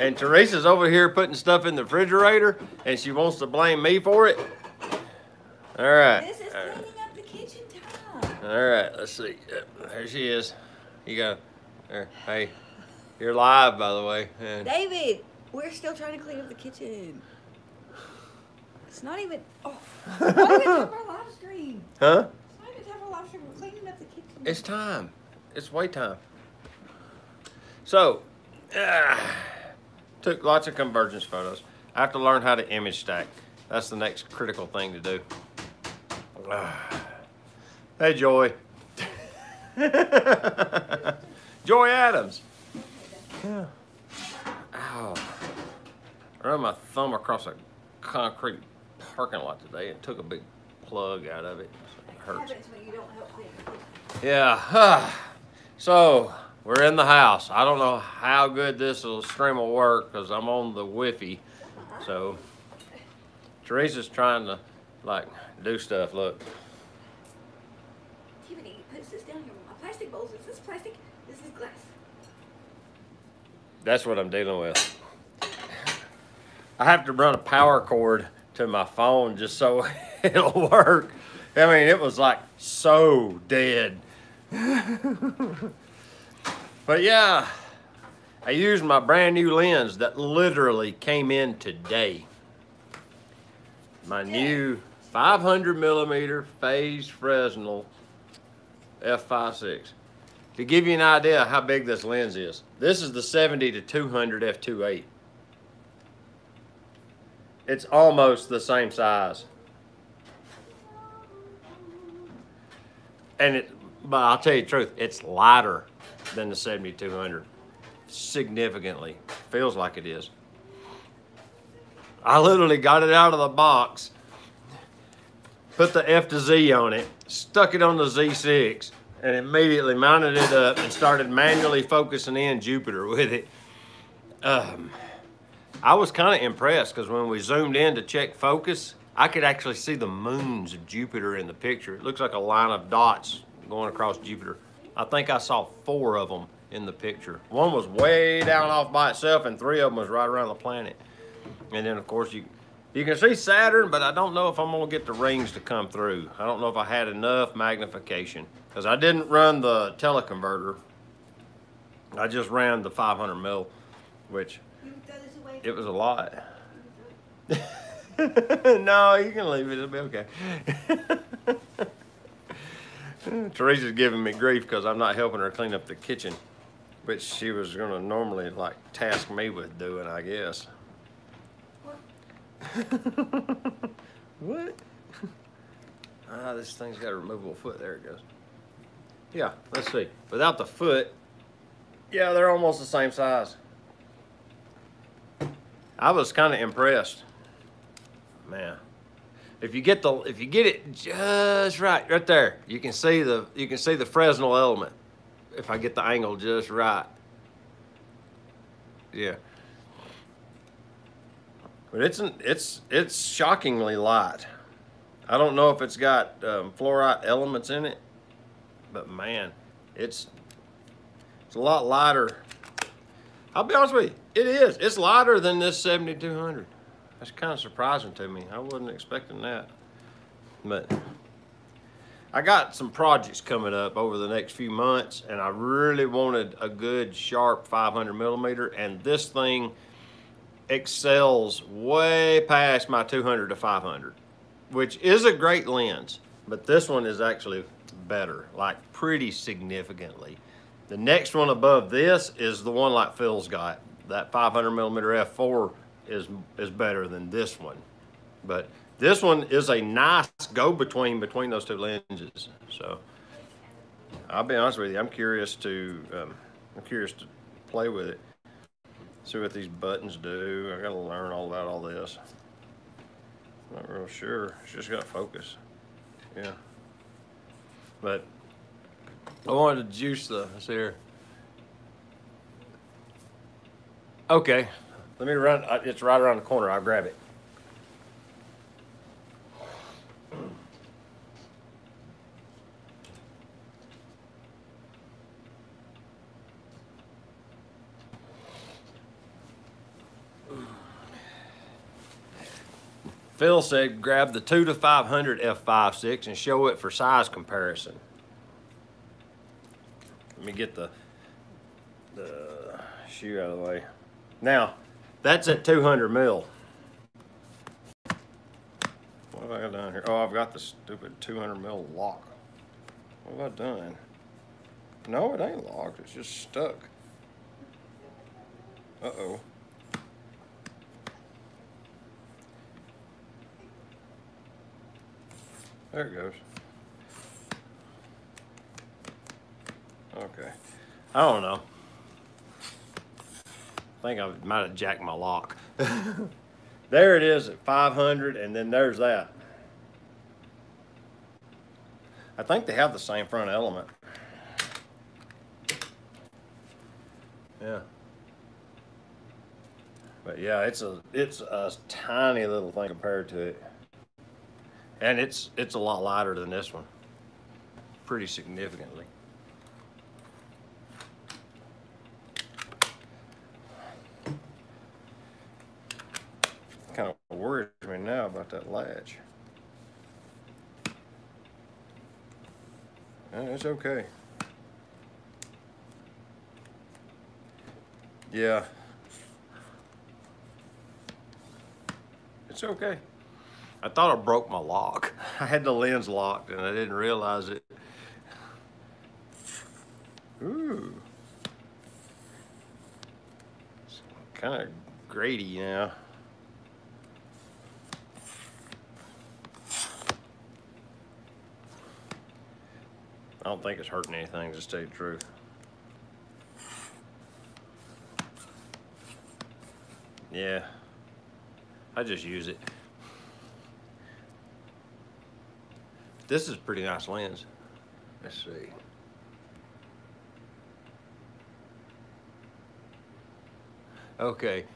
And Teresa's over here putting stuff in the refrigerator, and she wants to blame me for it. All right. This is All right. cleaning up the kitchen time. All right, let's see. There she is. You go. there. Hey, you're live, by the way. And David, we're still trying to clean up the kitchen. It's not even. Oh, why do we have our live stream? huh? Why do we have our live stream? We're cleaning up the kitchen. It's time. It's way time. So, ah, took lots of convergence photos. I have to learn how to image stack. That's the next critical thing to do. Hey, Joy. Joy Adams. Yeah. Ow. I ran my thumb across a concrete parking lot today and took a big plug out of it. So it hurts. happens when you don't help clean the kitchen. Yeah. so we're in the house. I don't know how good this will stream will work because I'm on the Wi-Fi. So Teresa's trying to like do stuff. Look. Tiffany, put this down here. My plastic bowls. Is this plastic? This is glass. That's what I'm dealing with. I have to run a power cord to my phone just so it'll work. I mean, it was like so dead. but yeah, I used my brand new lens that literally came in today. My new 500 millimeter phase Fresnel f5.6. To give you an idea how big this lens is, this is the 70 to 200 f2.8. It's almost the same size. And it, but I'll tell you the truth, it's lighter than the 7200. Significantly. Feels like it is. I literally got it out of the box, put the F to Z on it, stuck it on the Z6, and immediately mounted it up and started manually focusing in Jupiter with it. Um, I was kind of impressed because when we zoomed in to check focus, I could actually see the moons of Jupiter in the picture. It looks like a line of dots going across Jupiter. I think I saw four of them in the picture. One was way down off by itself, and three of them was right around the planet. And then, of course, you you can see Saturn, but I don't know if I'm gonna get the rings to come through. I don't know if I had enough magnification because I didn't run the teleconverter. I just ran the 500 mil, which You can throw this away. it was a lot. no, you can leave it. It'll be okay. Teresa's giving me grief because I'm not helping her clean up the kitchen, which she was going to normally like task me with doing, I guess. what? Ah, this thing's got a removable foot. There it goes. Yeah, let's see. Without the foot, yeah, they're almost the same size. I was kind of impressed. Man, if you get the if you get it just right, right there, you can see the you can see the Fresnel element. If I get the angle just right. Yeah. But it's an, it's it's shockingly light. I don't know if it's got um, fluorite elements in it, but man, it's it's a lot lighter. I'll be honest with you, it is. It's lighter than this 7200. That's kind of surprising to me. I wasn't expecting that. But I got some projects coming up over the next few months, and I really wanted a good, sharp 500 millimeter, and this thing excels way past my 200 to 500, which is a great lens, but this one is actually better, like pretty significantly. The next one above this is the one like Phil's got. That 500 millimeter f4 is is better than this one, but this one is a nice go between between those two lenses. So I'll be honest with you, I'm curious to um, I'm curious to play with it, see what these buttons do. I got to learn all about all this. Not real sure. It's just got focus. Yeah, but I wanted to juice the. See here. Okay, let me run. Uh, it's right around the corner. I'll grab it. Phil said grab the 2 to 500 f5.6 and show it for size comparison. Let me get the, the shoe out of the way. Now, that's at 200 mil. What have I got down here? Oh, I've got the stupid 200 mil lock. What have I done? No, it ain't locked. It's just stuck. Uh-oh. There it goes. Okay. I don't know. I think I might have jacked my lock. there it is at 500, and then there's that. I think they have the same front element. Yeah. But yeah, it's a it's a tiny little thing compared to it. And it's it's a lot lighter than this one. Pretty significantly. Kind of worries me now about that latch. Yeah, it's okay. Yeah. It's okay. I thought I broke my lock. I had the lens locked and I didn't realize it. Ooh. It's kind of grady now. I don't think it's hurting anything, to tell you the truth. Yeah. I just use it. This is a pretty nice lens. Let's see. Okay.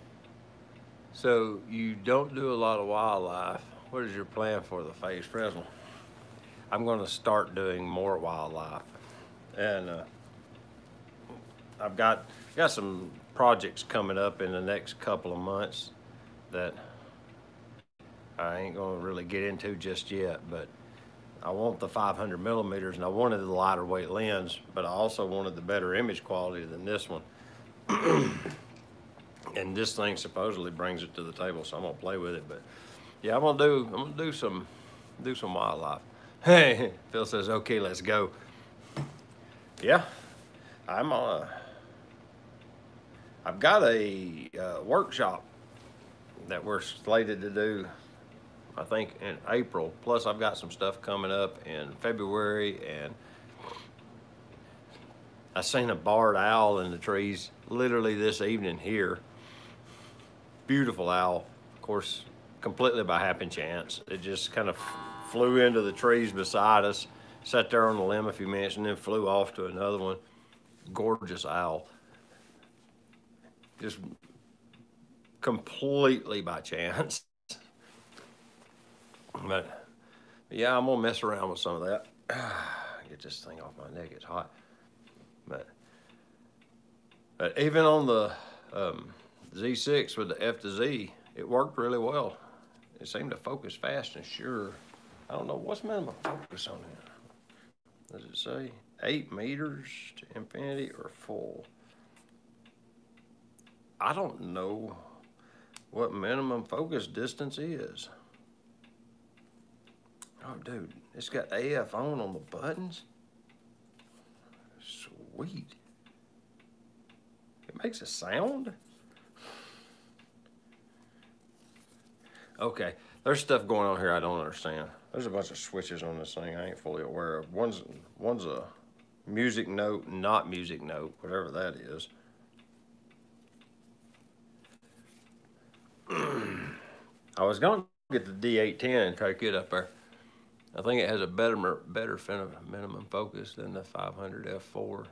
So you don't do a lot of wildlife. What is your plan for the Phase Fresnel? I'm going to start doing more wildlife, and uh, I've got got some projects coming up in the next couple of months that I ain't going to really get into just yet, but I want the 500 millimeters and I wanted the lighter weight lens, but I also wanted the better image quality than this one. and this thing supposedly brings it to the table, so I'm gonna play with it. But yeah, I'm gonna do I'm gonna do some do some wildlife. Hey, Phil says, okay, let's go. Yeah, I'm uh I've got a uh, workshop that we're slated to do I think in April. Plus, I've got some stuff coming up in February, and I seen a barred owl in the trees literally this evening here. Beautiful owl, of course, completely by happen chance. It just kind of flew into the trees beside us, sat there on the limb a few minutes, and then flew off to another one. Gorgeous owl. Just completely by chance. But yeah, I'm gonna mess around with some of that. Get this thing off my neck, it's hot. But, but even on the um, Z6 with the F to Z, it worked really well. It seemed to focus fast and sure. I don't know, what's minimum focus on it? Does it say eight meters to infinity or full? I don't know what minimum focus distance is. Oh, dude, it's got AF on on the buttons. Sweet. It makes a sound. Okay, there's stuff going on here I don't understand. There's a bunch of switches on this thing I ain't fully aware of. One's one's a music note, not music note, whatever that is. I was gonna get the D810 and try to get up there. I think it has a better better minimum focus than the 500 f4,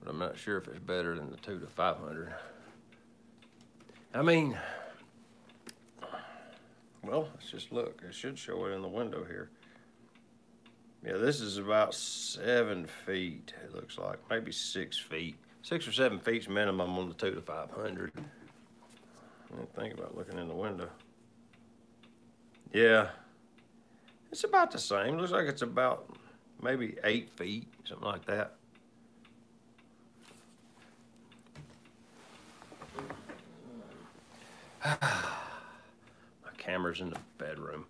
but I'm not sure if it's better than the 2 to 500. I mean, well, let's just look. It should show it in the window here. Yeah, this is about seven feet, it looks like. Maybe six feet. Six or seven feet's minimum on the 2 to 500. I didn't think about looking in the window. Yeah. It's about the same. Looks like it's about maybe eight feet, something like that. Camera's in the bedroom.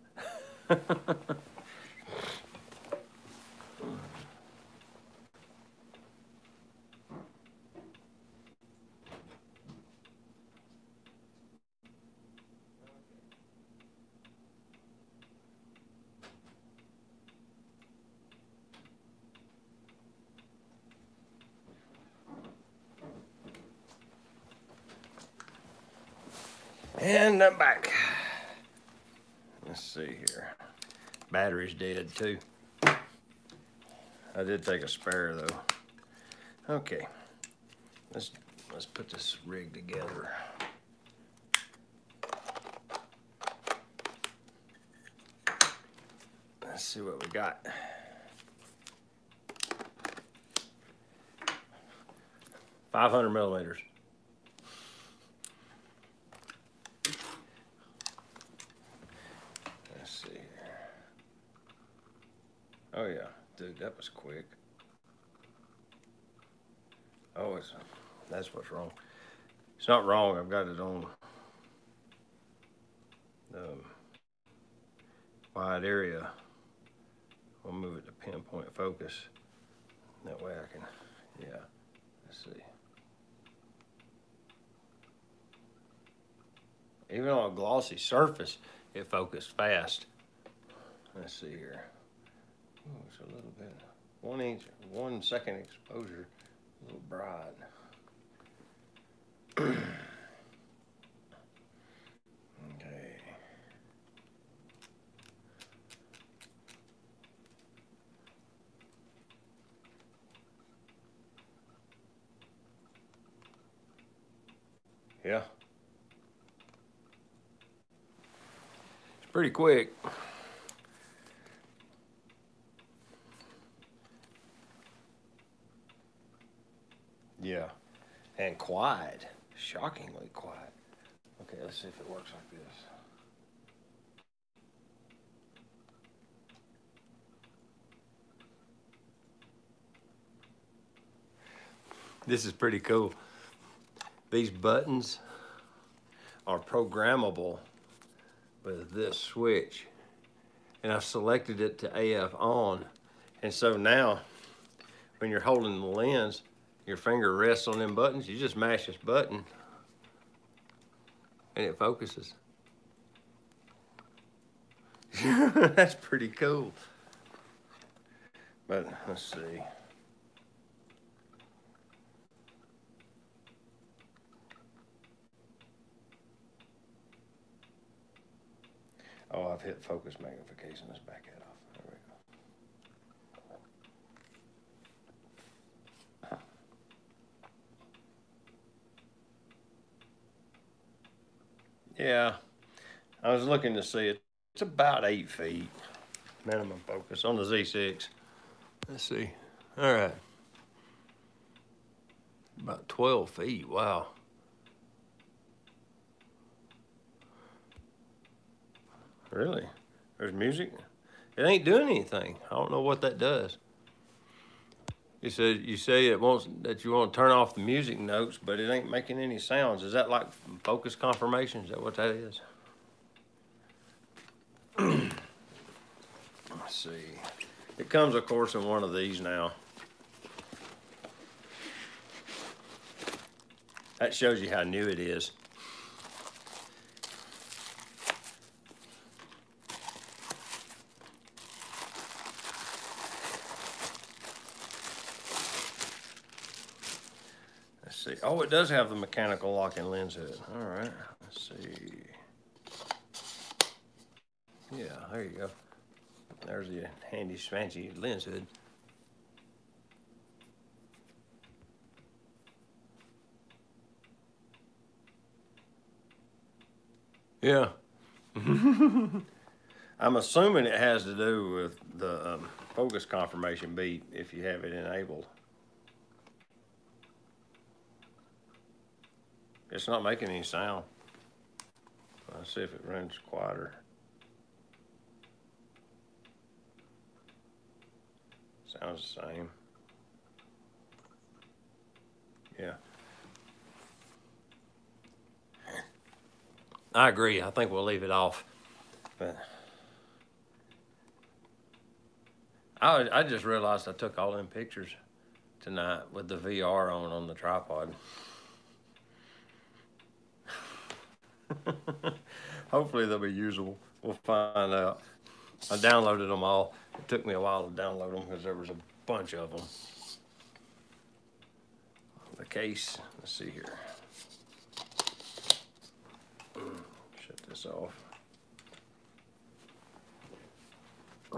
And I'm back. Let's see here. Battery's dead too. I did take a spare though. Okay. Let's let's put this rig together. Let's see what we got. Five hundred millimeters. Let's see here. Oh that was quick. Oh, it's that's what's wrong. It's not wrong. I've got it on um, wide area. I'll move it to pinpoint focus. That way I can, yeah. Let's see. Even on a glossy surface, it focused fast. Let's see here. Ooh, it's a little bit, one inch, one second exposure, a little broad. okay. Yeah. It's pretty quick. Yeah. And quiet. Shockingly quiet. Okay, let's see if it works like this. This is pretty cool. These buttons are programmable with this switch. And I've selected it to AF on. And so now, when you're holding the lens, your finger rests on them buttons, you just mash this button and it focuses. That's pretty cool. But let's see. Oh, I've hit focus magnification. Let's back that off. There we go. Yeah, I was looking to see it. It's about eight feet minimum focus on the Z6. Let's see. All right. About 12 feet. Wow. Really? There's music? It ain't doing anything. I don't know what that does. You said you say it wants that you want to turn off the music notes, but it ain't making any sounds. Is that like focus confirmation? Is that what that is? Let's see. It comes, of course, in one of these now. That shows you how new it is. Let's see. Oh, it does have the mechanical locking lens hood. All right. Let's see. Yeah, there you go. There's the handy fancy lens hood. Yeah. I'm assuming it has to do with the um, focus confirmation beat if you have it enabled. It's not making any sound. Let's see if it runs quieter. Sounds the same. Yeah. I agree. I think we'll leave it off. But I, I just realized I took all them pictures tonight with the VR on on the tripod. Hopefully they'll be usable. We'll find out. I downloaded them all. It took me a while to download them because there was a bunch of them. The case, let's see here. Shut this off.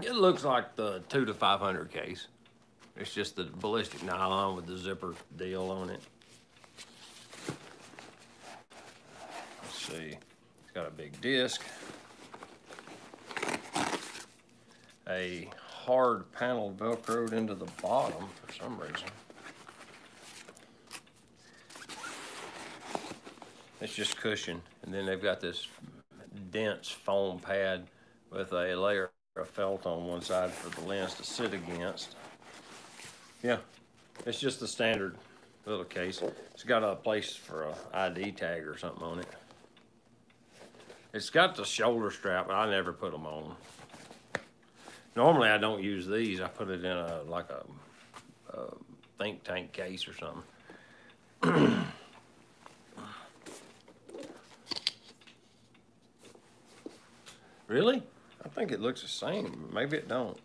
It looks like the two to five hundred case. It's just the ballistic nylon with the zipper deal on it. See. It's got a big disc. A hard panel velcroed into the bottom for some reason. It's just cushion, and then they've got this dense foam pad with a layer of felt on one side for the lens to sit against. Yeah, it's just the standard little case. It's got a place for a ID tag or something on it. It's got the shoulder strap, but I never put them on. Normally, I don't use these. I put it in a like a, a think tank case or something. really? I think it looks the same. Maybe it don't.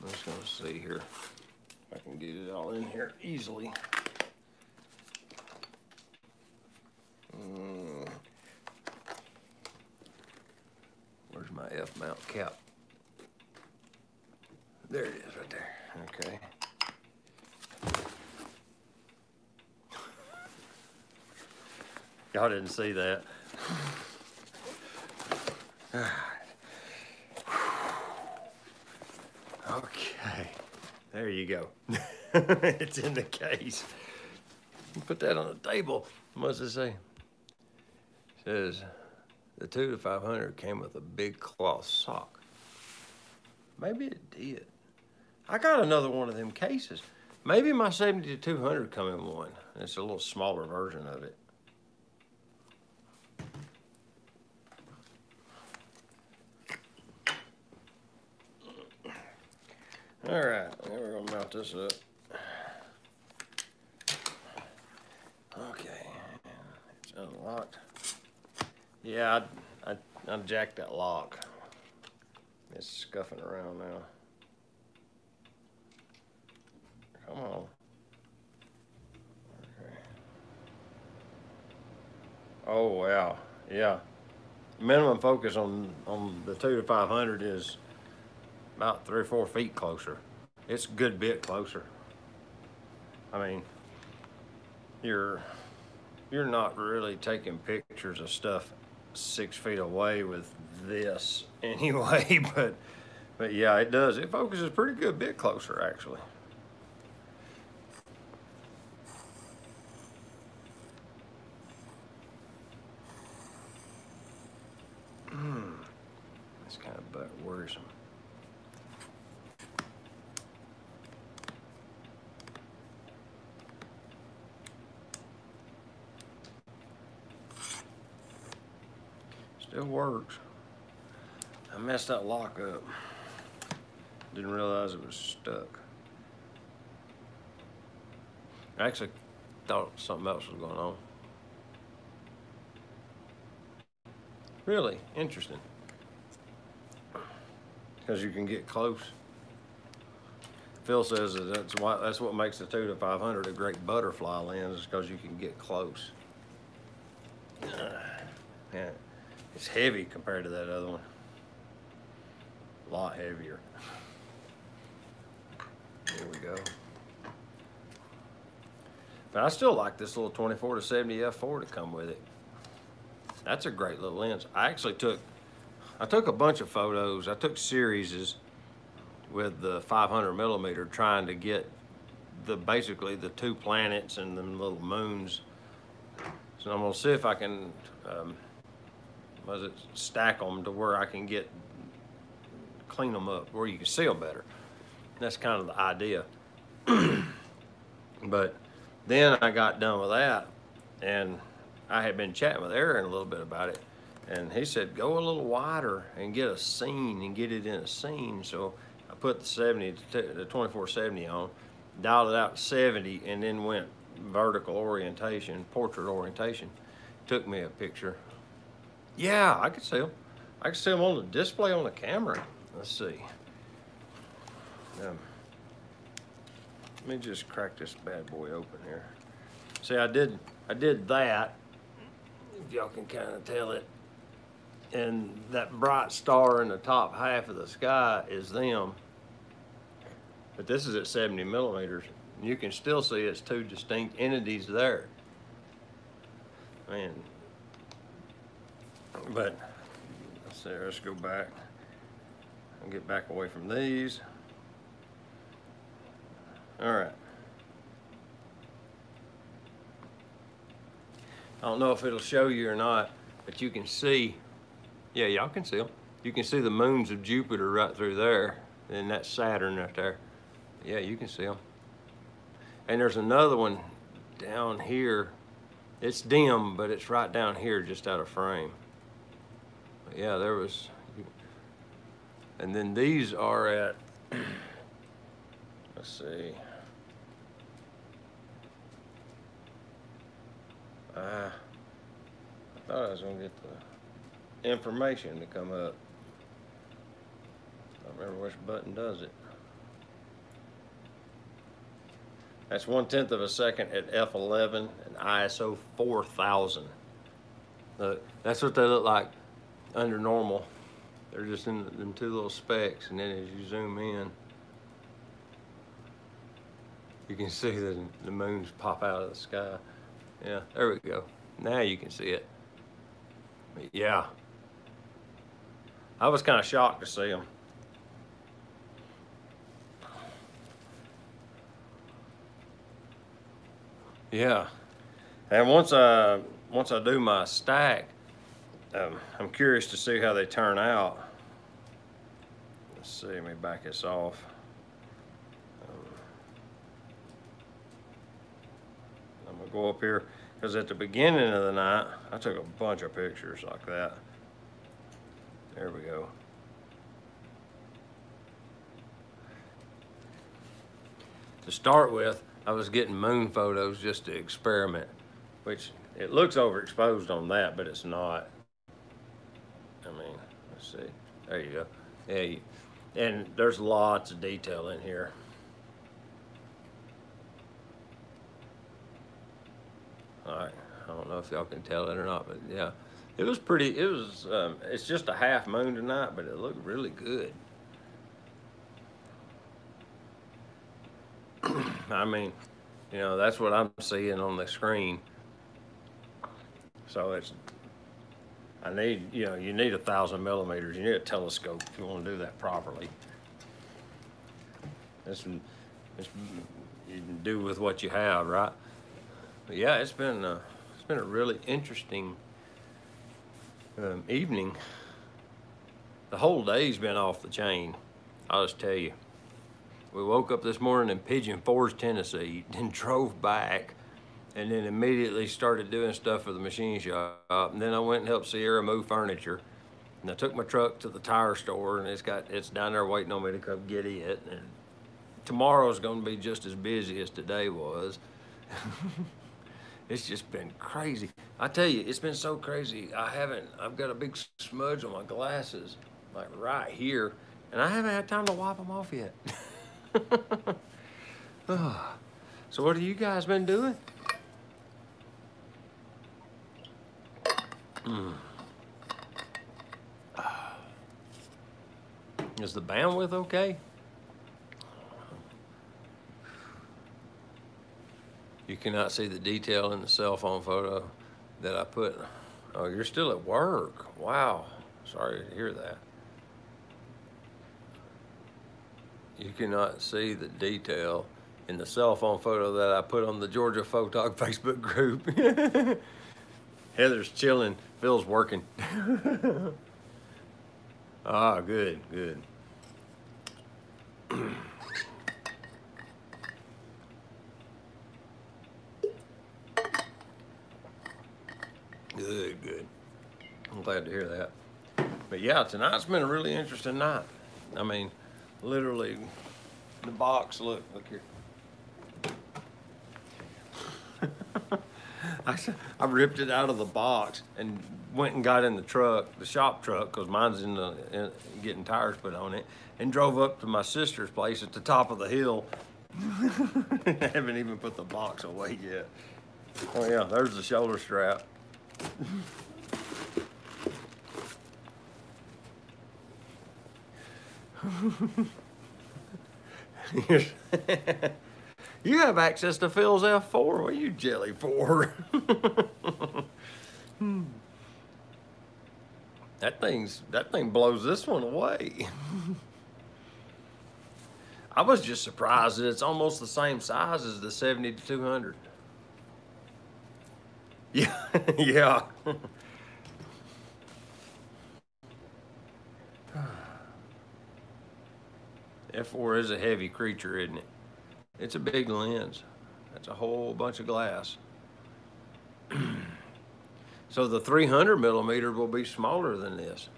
I'm just gonna see here. I can get it all in here easily. Mm. Where's my F mount cap? There it is right there. Okay. Y'all didn't see that. Okay, there you go. it's in the case. Put that on the table. What's it say? Says the two to five hundred came with a big cloth sock. Maybe it did. I got another one of them cases. Maybe my seventy to two hundred come in one. It's a little smaller version of it. All right, now we're gonna mount this up. Okay, it's unlocked. Yeah, I, I, I jacked that lock. It's scuffing around now. Come on. Okay. Oh, wow, yeah. Minimum focus on, on the two to five hundred is about three or four feet closer. It's a good bit closer. I mean, you're you're not really taking pictures of stuff six feet away with this anyway, but but yeah, it does. It focuses pretty good bit closer actually. Hmm. It's kind of but worrisome. Still works. I messed that lock up. Didn't realize it was stuck. I actually thought something else was going on. Really interesting. Because you can get close. Phil says that that's why that's what makes the two to five hundred a great butterfly lens, is because you can get close. Yeah. It's heavy compared to that other one. A lot heavier. There we go. But I still like this little 24 to 70 f4 to come with it. That's a great little lens. I actually took, I took a bunch of photos. I took series with the 500 millimeter trying to get the basically the two planets and the little moons. So I'm gonna see if I can um, stack them to where I can get clean them up where you can see them better. That's kind of the idea. but then I got done with that, and I had been chatting with Aaron a little bit about it, and he said go a little wider and get a scene and get it in a scene. So I put the 70 to the 2470 on, dialed it out to 70, and then went vertical orientation, portrait orientation. Took me a picture. Yeah, I could see them. I could see them on the display on the camera. Let's see. Um, let me just crack this bad boy open here. See, I did, I did that. If y'all can kind of tell it. And that bright star in the top half of the sky is them. But this is at 70 millimeters. You can still see it's two distinct entities there. Man. But, let's see, let's go back and get back away from these. All right. I don't know if it'll show you or not, but you can see, yeah, y'all can see them. You can see the moons of Jupiter right through there, and that's Saturn right there. Yeah, you can see them. And there's another one down here. It's dim, but it's right down here, just out of frame. Yeah, there was, and then these are at, let's see. Ah, I thought I was gonna get the information to come up. I don't remember which button does it. That's one tenth of a second at F11 and ISO 4000. Look, that's what they look like under normal. They're just in them two little specks, and then as you zoom in, you can see the, the moons pop out of the sky. Yeah, there we go. Now you can see it. Yeah. I was kind of shocked to see them. Yeah. And once I once I do my stack, um, I'm curious to see how they turn out. Let's see, let me back this off. Um, I'm gonna go up here because at the beginning of the night, I took a bunch of pictures like that. There we go. To start with, I was getting moon photos just to experiment, which it looks overexposed on that, but it's not. I mean, let's see. There you go. You, and there's lots of detail in here. All right, I don't know if y'all can tell it or not, but yeah, it was pretty. It was. Um, it's just a half moon tonight, but it looked really good. I mean, you know, that's what I'm seeing on the screen. So it's, I need, you know, you need a thousand millimeters. You need a telescope if you want to do that properly. This, this you can do with what you have, right? But yeah, it's been, uh, it's been a really interesting um, evening. The whole day's been off the chain. I'll just tell you. We woke up this morning in Pigeon Forge, Tennessee, then drove back, and then immediately started doing stuff for the machine shop. And then I went and helped Sierra move furniture. And I took my truck to the tire store, and it's got it's down there waiting on me to come get it. And tomorrow's going to be just as busy as today was. it's just been crazy. I tell you, it's been so crazy. I haven't. I've got a big smudge on my glasses, like right here, and I haven't had time to wipe them off yet. Ah. so what have you guys been doing? Mm. Is the bandwidth okay? You cannot see the detail in the cell phone photo that I put. Oh, you're still at work. Wow. Sorry to hear that. you cannot see the detail in the cell phone photo that I put on the Georgia Photog Facebook group. Heather's chilling. Phil's working. ah, good, good. good, good. I'm glad to hear that. But yeah, tonight's been a really interesting night. I mean, literally, the box. Look, look here. I, I ripped it out of the box and went and got in the truck, the shop truck, because mine's in the in, getting tires put on it, and drove up to my sister's place at the top of the hill. I haven't even put the box away yet. Oh yeah, there's the shoulder strap. you have access to Phil's F4. What are you jelly for? Hmm. that thing's that thing blows this one away. I was just surprised that it's almost the same size as the 70 to 200. Yeah, yeah. F4 is a heavy creature, isn't it? It's a big lens. That's a whole bunch of glass. so the 300 millimeter will be smaller than this.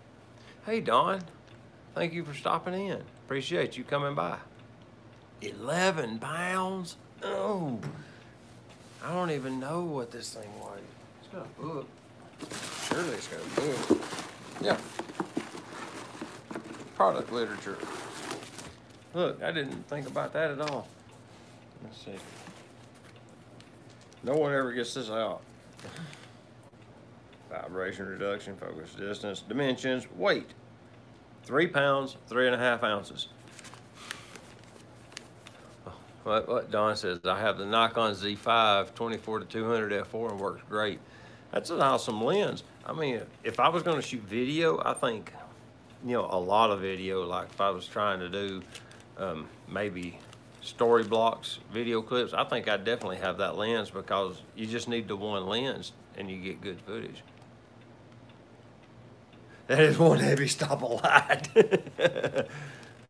Hey, Don, thank you for stopping in. Appreciate you coming by. 11 pounds? Oh, I don't even know what this thing weighs. It's got a book. Surely it's got a book. Yeah. Product literature. Look, I didn't think about that at all. Let's see. No one ever gets this out. Vibration reduction, focus distance, dimensions, weight. Three pounds, three and a half ounces. What, what Don says, I have the Nikon Z5 24 to 200 f4 and works great. That's an awesome lens. I mean, if I was going to shoot video, I think, you know, a lot of video, like if I was trying to do um, maybe Storyblocks, video clips, I think I'd definitely have that lens because you just need the one lens and you get good footage. That is one heavy stop of light.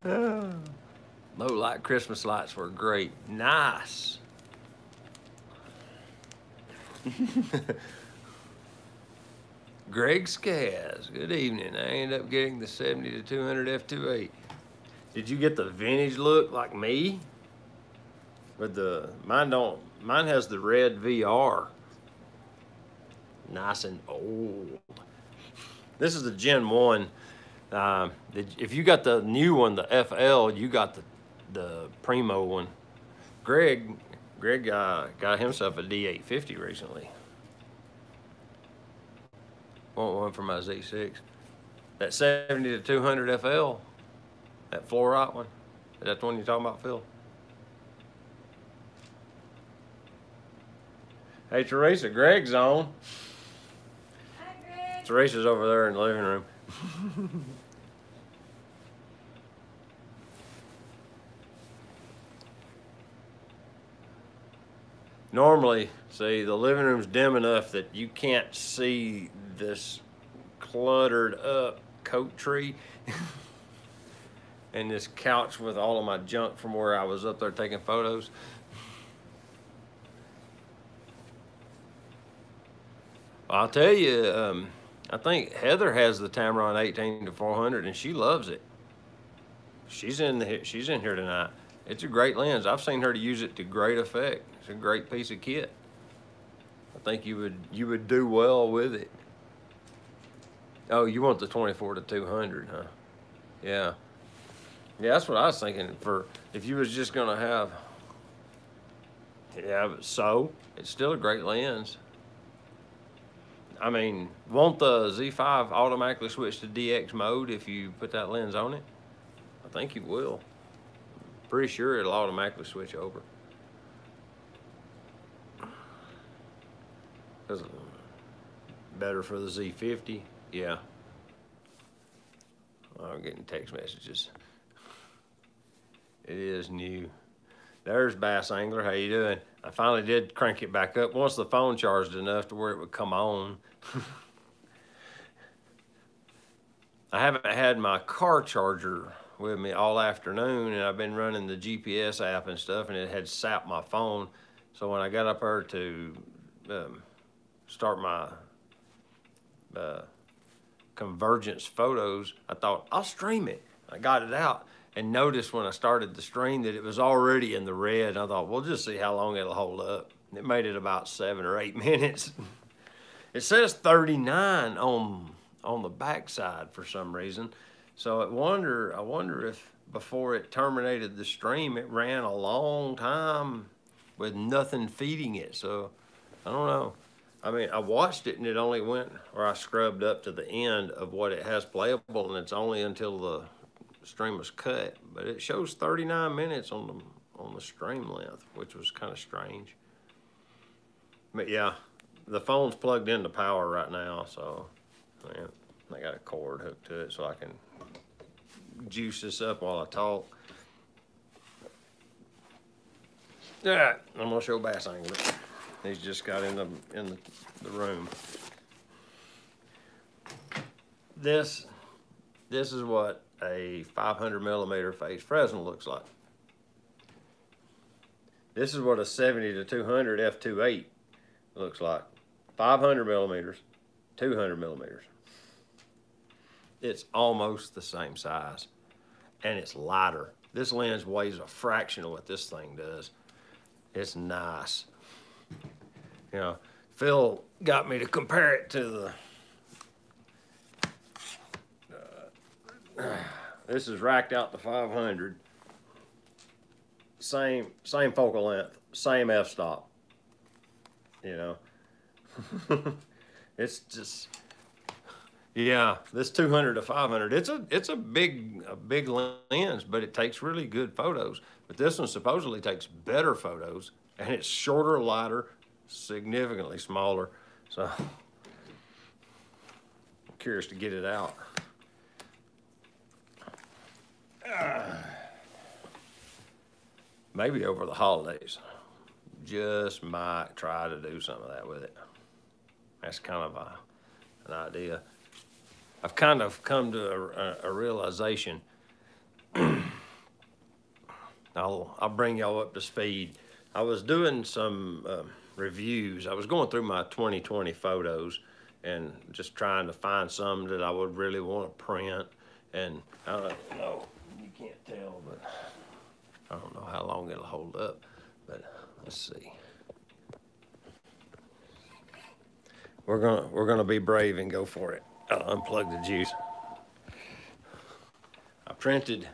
Low light Christmas lights were great. Nice. Greg Scaz, good evening. I ended up getting the 70 to 200 f2.8. Did you get the vintage look like me? With the mine don't mine has the red VR. Nice and old. This is the Gen One. Uh, if you got the new one, the FL, you got the the Primo one. Greg, Greg uh, got himself a D850 recently. Want one for my Z6. That 70 to 200 FL. That fluorite one? Is that the one you're talking about, Phil? Hey, Teresa, Greg's on. Hi, Greg. Teresa's over there in the living room. Normally, see, the living room's dim enough that you can't see this cluttered up coat tree. and this couch with all of my junk from where I was up there taking photos. I'll tell you, um, I think Heather has the Tamron 18 to 400 and she loves it. She's in the, she's in here tonight. It's a great lens. I've seen her to use it to great effect. It's a great piece of kit. I think you would you would do well with it. Oh, you want the 24 to 200, huh? Yeah. Yeah, that's what I was thinking. For if you was just gonna have, yeah, but so it's still a great lens. I mean, won't the Z5 automatically switch to DX mode if you put that lens on it? I think you will. Pretty sure it'll automatically switch over. Cause better for the Z50, yeah. Oh, I'm getting text messages. It is new. There's Bass Angler. How you doing? I finally did crank it back up once the phone charged enough to where it would come on. I haven't had my car charger with me all afternoon, and I've been running the GPS app and stuff, and it had sapped my phone. So when I got up there to um, start my uh, convergence photos, I thought I'll stream it. I got it out and noticed when I started the stream that it was already in the red. And I thought we'll just see how long it'll hold up. It made it about seven or eight minutes. It says 39 on on the backside for some reason. So I wonder, I wonder if before it terminated the stream, it ran a long time with nothing feeding it. So I don't know. I mean, I watched it and it only went, or I scrubbed up to the end of what it has playable, and it's only until the stream was cut. But it shows 39 minutes on the on the stream length, which was kind of strange. But yeah, the phone's plugged into power right now, so I got a cord hooked to it so I can juice this up while I talk. Yeah, I'm gonna show Bass Angler. He's just got in the in the, the room. This this is what a 500 millimeter phase Fresnel looks like. This is what a 70 to 200 f2.8 looks like. 500 millimeters, 200 millimeters. It's almost the same size and it's lighter. This lens weighs a fraction of what this thing does. It's nice. You know, Phil got me to compare it to the. Uh, this is racked out to 500. Same same focal length, same f-stop. You know, it's just yeah, this 200 to 500, it's a it's a big a big lens, but it takes really good photos. But this one supposedly takes better photos, and it's shorter, lighter, significantly smaller. So I'm curious to get it out. maybe over the holidays, just might try to do some of that with it. That's kind of a, an idea. I've kind of come to a, a, a realization. I'll I'll bring y'all up to speed. I was doing some um, reviews. I was going through my 2020 photos and just trying to find some that I would really want to print. And I don't know, you can't tell, but I don't know how long it'll hold up. But let's see. We're gonna we're gonna be brave and go for it. I'll unplug the juice. I printed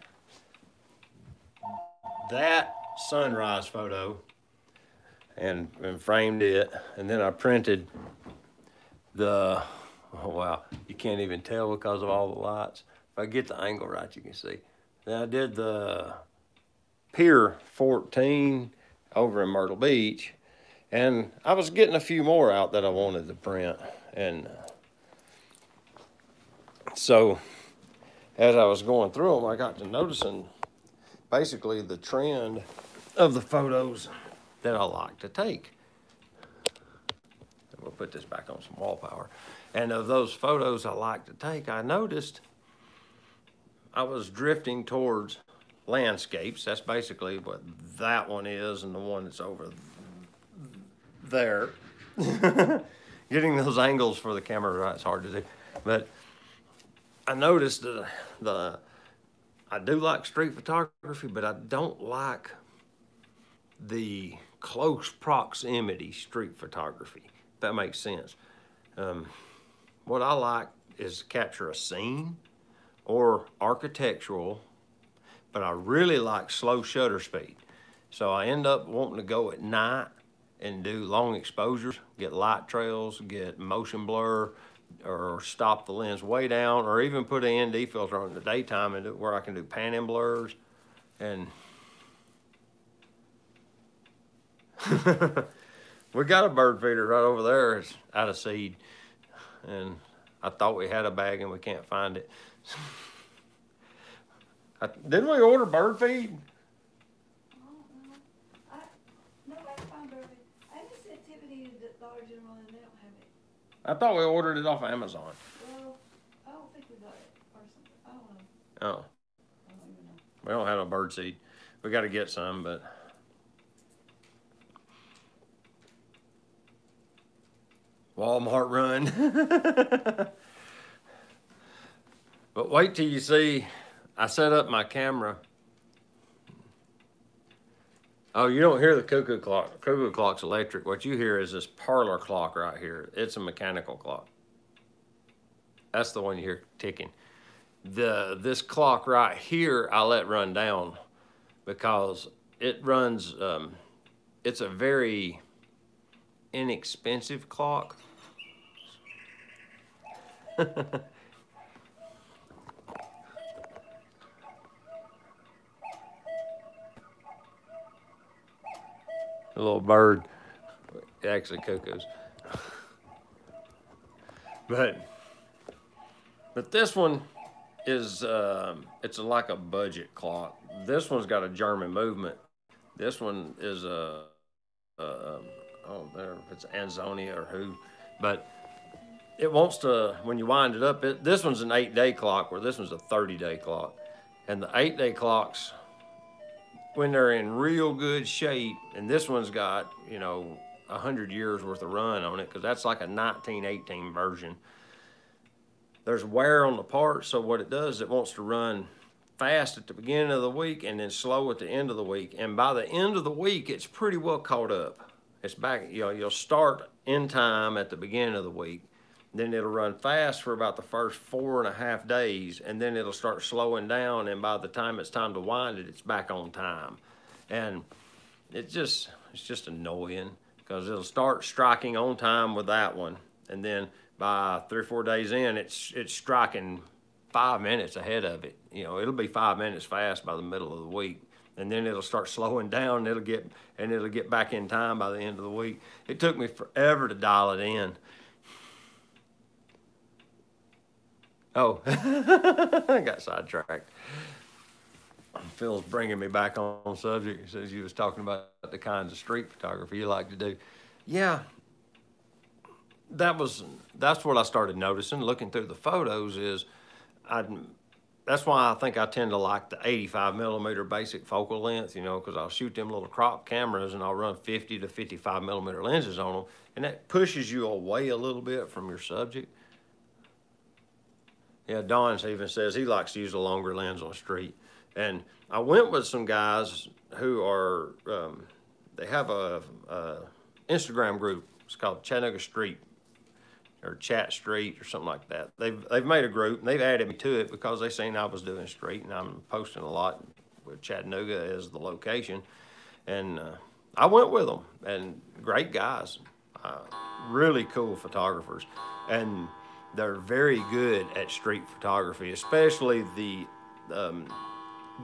that sunrise photo and, and framed it. And then I printed the, oh wow, you can't even tell because of all the lights. If I get the angle right, you can see. Then I did the Pier 14 over in Myrtle Beach. And I was getting a few more out that I wanted to print. And uh, so as I was going through them, I got to noticing basically the trend of the photos that I like to take. We'll put this back on some wall power. And of those photos I like to take, I noticed I was drifting towards landscapes. That's basically what that one is and the one that's over there. Getting those angles for the camera right is hard to do. But I noticed the, the I do like street photography, but I don't like the close proximity street photography. If that makes sense. Um, what I like is capture a scene or architectural, but I really like slow shutter speed. So I end up wanting to go at night and do long exposures, get light trails, get motion blur, or stop the lens way down, or even put an ND filter on in the daytime and do, where I can do pan and blurs. And we got a bird feeder right over there. It's out of seed. And I thought we had a bag and we can't find it. I, didn't we order bird feed? I, nobody found bird at Dollar General and they don't have it. I thought we ordered it off Amazon. Well, I don't think we got it or something. I don't know. Oh, I don't even know. we don't have no bird seed. We got to get some, but. Walmart run. but wait till you see. I set up my camera. Oh, you don't hear the cuckoo clock. Cuckoo clock's electric. What you hear is this parlor clock right here. It's a mechanical clock. That's the one you hear ticking. The this clock right here I let run down because it runs. Um, it's a very inexpensive clock. A little bird, actually cuckoos. But but this one is um, it's like a budget clock. This one's got a German movement. This one is a, a um, oh there if it's Ansonia or who, but it wants to when you wind it up. It, this one's an eight day clock, where this one's a thirty day clock, and the eight day clocks when they're in real good shape, and this one's got you know a hundred years worth of run on it because that's like a 1918 version. There's wear on the parts, so what it does, it wants to run fast at the beginning of the week and then slow at the end of the week. And by the end of the week, it's pretty well caught up. It's back, you know, you'll start in time at the beginning of the week. Then it'll run fast for about the first four and a half days, and then it'll start slowing down. And by the time it's time to wind it, it's back on time. And it just, it's just annoying because it'll start striking on time with that one. And then by three or four days in, it's, it's striking five minutes ahead of it. You know, it'll be five minutes fast by the middle of the week. And then it'll start slowing down. And it'll get and it'll get back in time by the end of the week. It took me forever to dial it in. Oh, I got sidetracked. Phil's bringing me back on subject. He says you was talking about the kinds of street photography you like to do. Yeah, that was that's what I started noticing looking through the photos is I that's why I think I tend to like the 85 millimeter basic focal length, you know, because I'll shoot them little crop cameras and I'll run 50 to 55 millimeter lenses on them, and that pushes you away a little bit from your subject. Yeah, Don even says he likes to use a longer lens on the street, and I went with some guys who are um, they have a, a Instagram group. It's called Chattanooga Street or Chat Street or something like that. They've they've made a group and they've added me to it because they seen I was doing street and I'm posting a lot with Chattanooga as the location, and uh, I went with them and great guys, uh, really cool photographers, and they're very good at street photography, especially the um,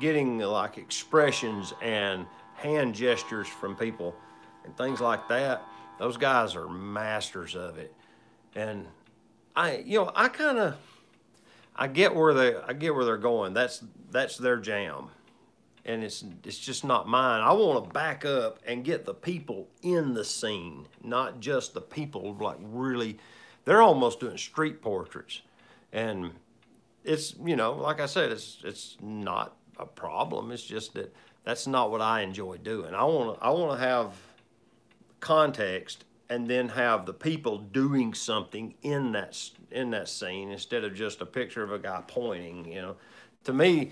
getting like expressions and hand gestures from people and things like that. Those guys are masters of it and I, you know, I kind of, I get where they, I get where they're going. That's that's their jam, and it's it's just not mine. I want to back up and get the people in the scene, not just the people like really. They're almost doing street portraits, and it's you know, like I said, it's it's not a problem. It's just that that's not what I enjoy doing. I want to I want to have context and then have the people doing something in that in that scene instead of just a picture of a guy pointing you know to me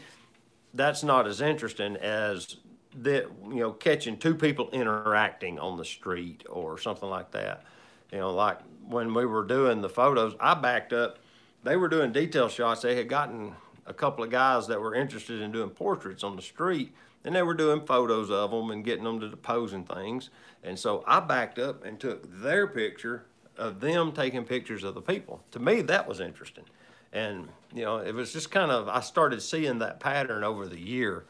that's not as interesting as that you know catching two people interacting on the street or something like that you know like when we were doing the photos i backed up they were doing detail shots they had gotten a couple of guys that were interested in doing portraits on the street and they were doing photos of them and getting them to pose and things. And so I backed up and took their picture of them taking pictures of the people. To me, that was interesting. And, you know, it was just kind of, I started seeing that pattern over the year.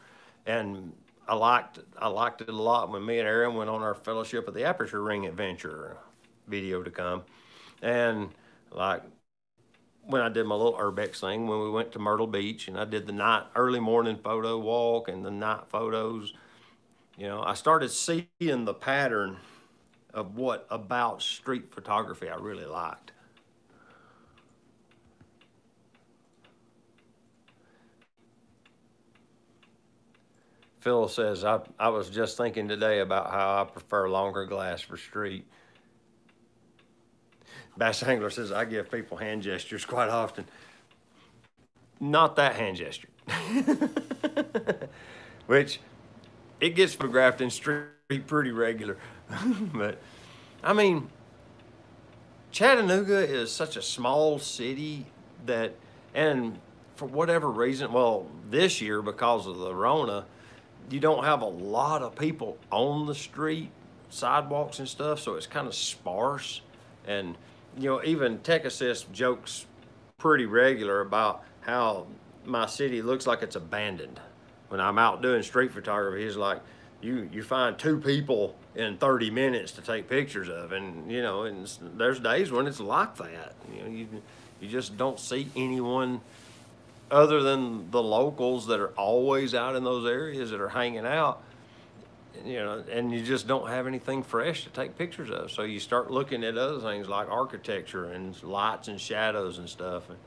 And I liked, I liked it a lot when me and Aaron went on our Fellowship of the Aperture Ring adventure video to come. And like when I did my little urbex thing when we went to Myrtle Beach and I did the night early morning photo walk and the night photos. You know, I started seeing the pattern of what about street photography I really liked. Phil says, I, I was just thinking today about how I prefer longer glass for street. Bass Angler says, I give people hand gestures quite often. Not that hand gesture. Which, it gets photographed in street pretty regular. but, I mean, Chattanooga is such a small city that, and for whatever reason, well, this year because of the Rona, you don't have a lot of people on the street, sidewalks and stuff, so it's kind of sparse. And you know, even Tech Assist jokes pretty regular about how my city looks like it's abandoned. When I'm out doing street photography, he's like, you you find two people in 30 minutes to take pictures of, and you know, and there's days when it's like that. You know, you you just don't see anyone other than the locals that are always out in those areas that are hanging out, you know, and you just don't have anything fresh to take pictures of. So you start looking at other things like architecture and lights and shadows and stuff. And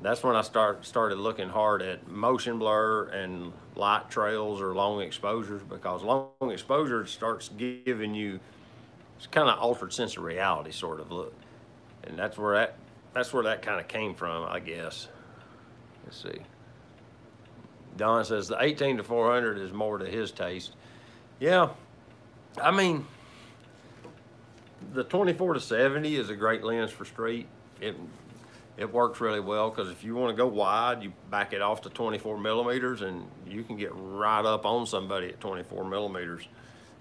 that's when I start started looking hard at motion blur and light trails or long exposures because long exposure starts giving you it's kind of altered sense of reality sort of look. And that's where that that's where that kind of came from, I guess. Let's see. Don says the 18 to 400 is more to his taste. Yeah, I mean, the 24 to 70 is a great lens for street. It it works really well because if you want to go wide, you back it off to 24 millimeters, and you can get right up on somebody at 24 millimeters.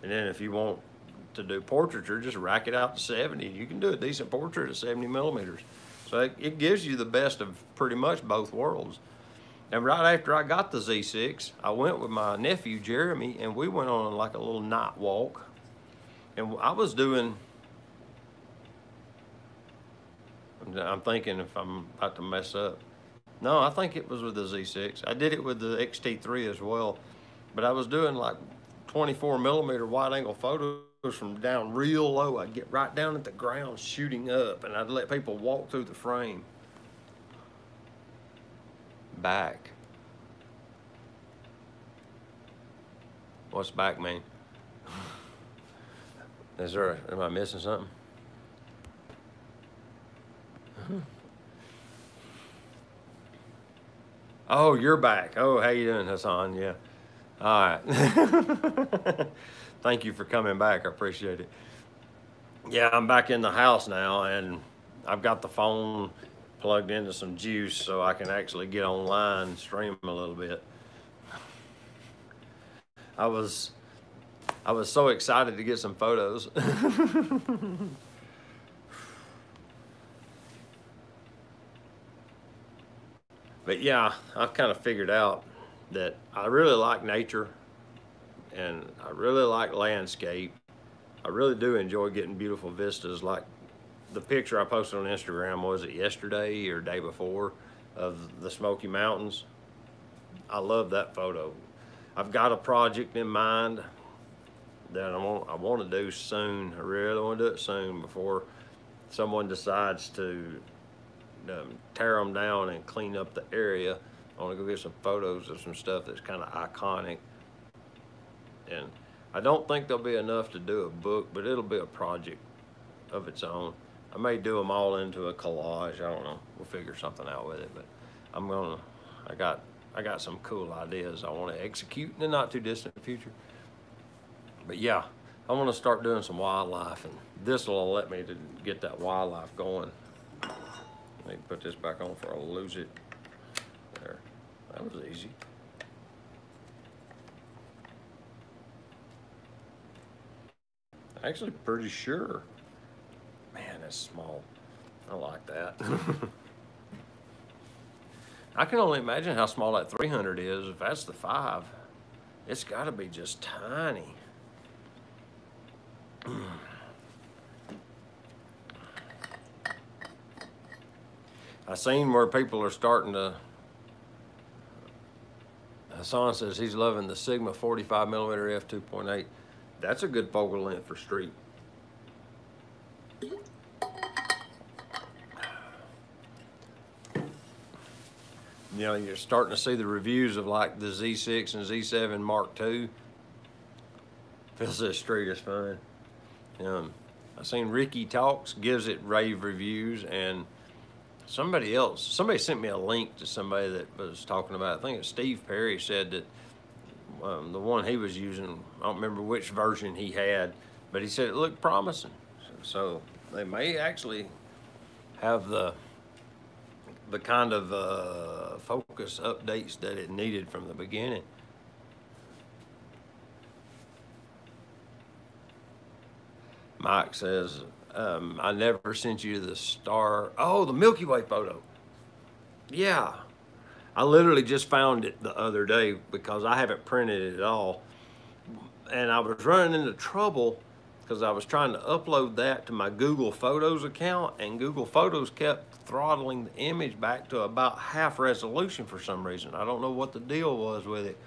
And then if you want to do portraiture, just rack it out to 70. You can do a decent portrait at 70 millimeters. So it, it gives you the best of pretty much both worlds. And right after I got the Z6, I went with my nephew Jeremy, and we went on like a little night walk. And I was doing. I'm thinking if I'm about to mess up. No, I think it was with the Z6. I did it with the XT3 as well, but I was doing like 24 millimeter wide angle photos from down real low. I'd get right down at the ground shooting up and I'd let people walk through the frame. Back. What's back mean? Is there, am I missing something? Hmm. Oh, you're back. Oh, how you doing, Hassan? Yeah. All right. thank you for coming back. I appreciate it. Yeah, I'm back in the house now, and I've got the phone plugged into some juice so I can actually get online and stream a little bit. I was I was so excited to get some photos. but yeah, I've kind of figured out that I really like nature and I really like landscape. I really do enjoy getting beautiful vistas. Like the picture I posted on Instagram was it yesterday or day before of the Smoky Mountains. I love that photo. I've got a project in mind that I want I want to do soon. I really want to do it soon before someone decides to um, tear them down and clean up the area. I want to go get some photos of some stuff that's kind of iconic and I don't think there'll be enough to do a book, but it'll be a project of its own. I may do them all into a collage. I don't know. We'll figure something out with it, but I'm gonna. I got I got some cool ideas I want to execute in the not too distant future. But yeah, I want to start doing some wildlife, and this will let me to get that wildlife going. Let me put this back on before I lose it. There, that was easy. Actually, pretty sure. Man, that's small. I like that. I can only imagine how small that 300 is. If that's the 5, it's got to be just tiny. I seen where people are starting to. Hassan says he's loving the Sigma 45 millimeter f 2.8 that's a good focal length for street. You know, you're starting to see the reviews of like the Z6 and Z7 Mark II. Feels this street is fine. Um, I seen Ricci Talks gives it rave reviews and somebody else, somebody sent me a link to somebody that was talking about, it. I think it's Steve Perry said that um, the one he was using, I don't remember which version he had, but he said it looked promising. So, they may actually have the the kind of uh, focus updates that it needed from the beginning. Mike says, um, I never sent you the star. Oh, the Milky Way photo. Yeah. I literally just found it the other day because I haven't printed it at all. And I was running into trouble because I was trying to upload that to my Google Photos account, and Google Photos kept throttling the image back to about half resolution for some reason. I don't know what the deal was with it.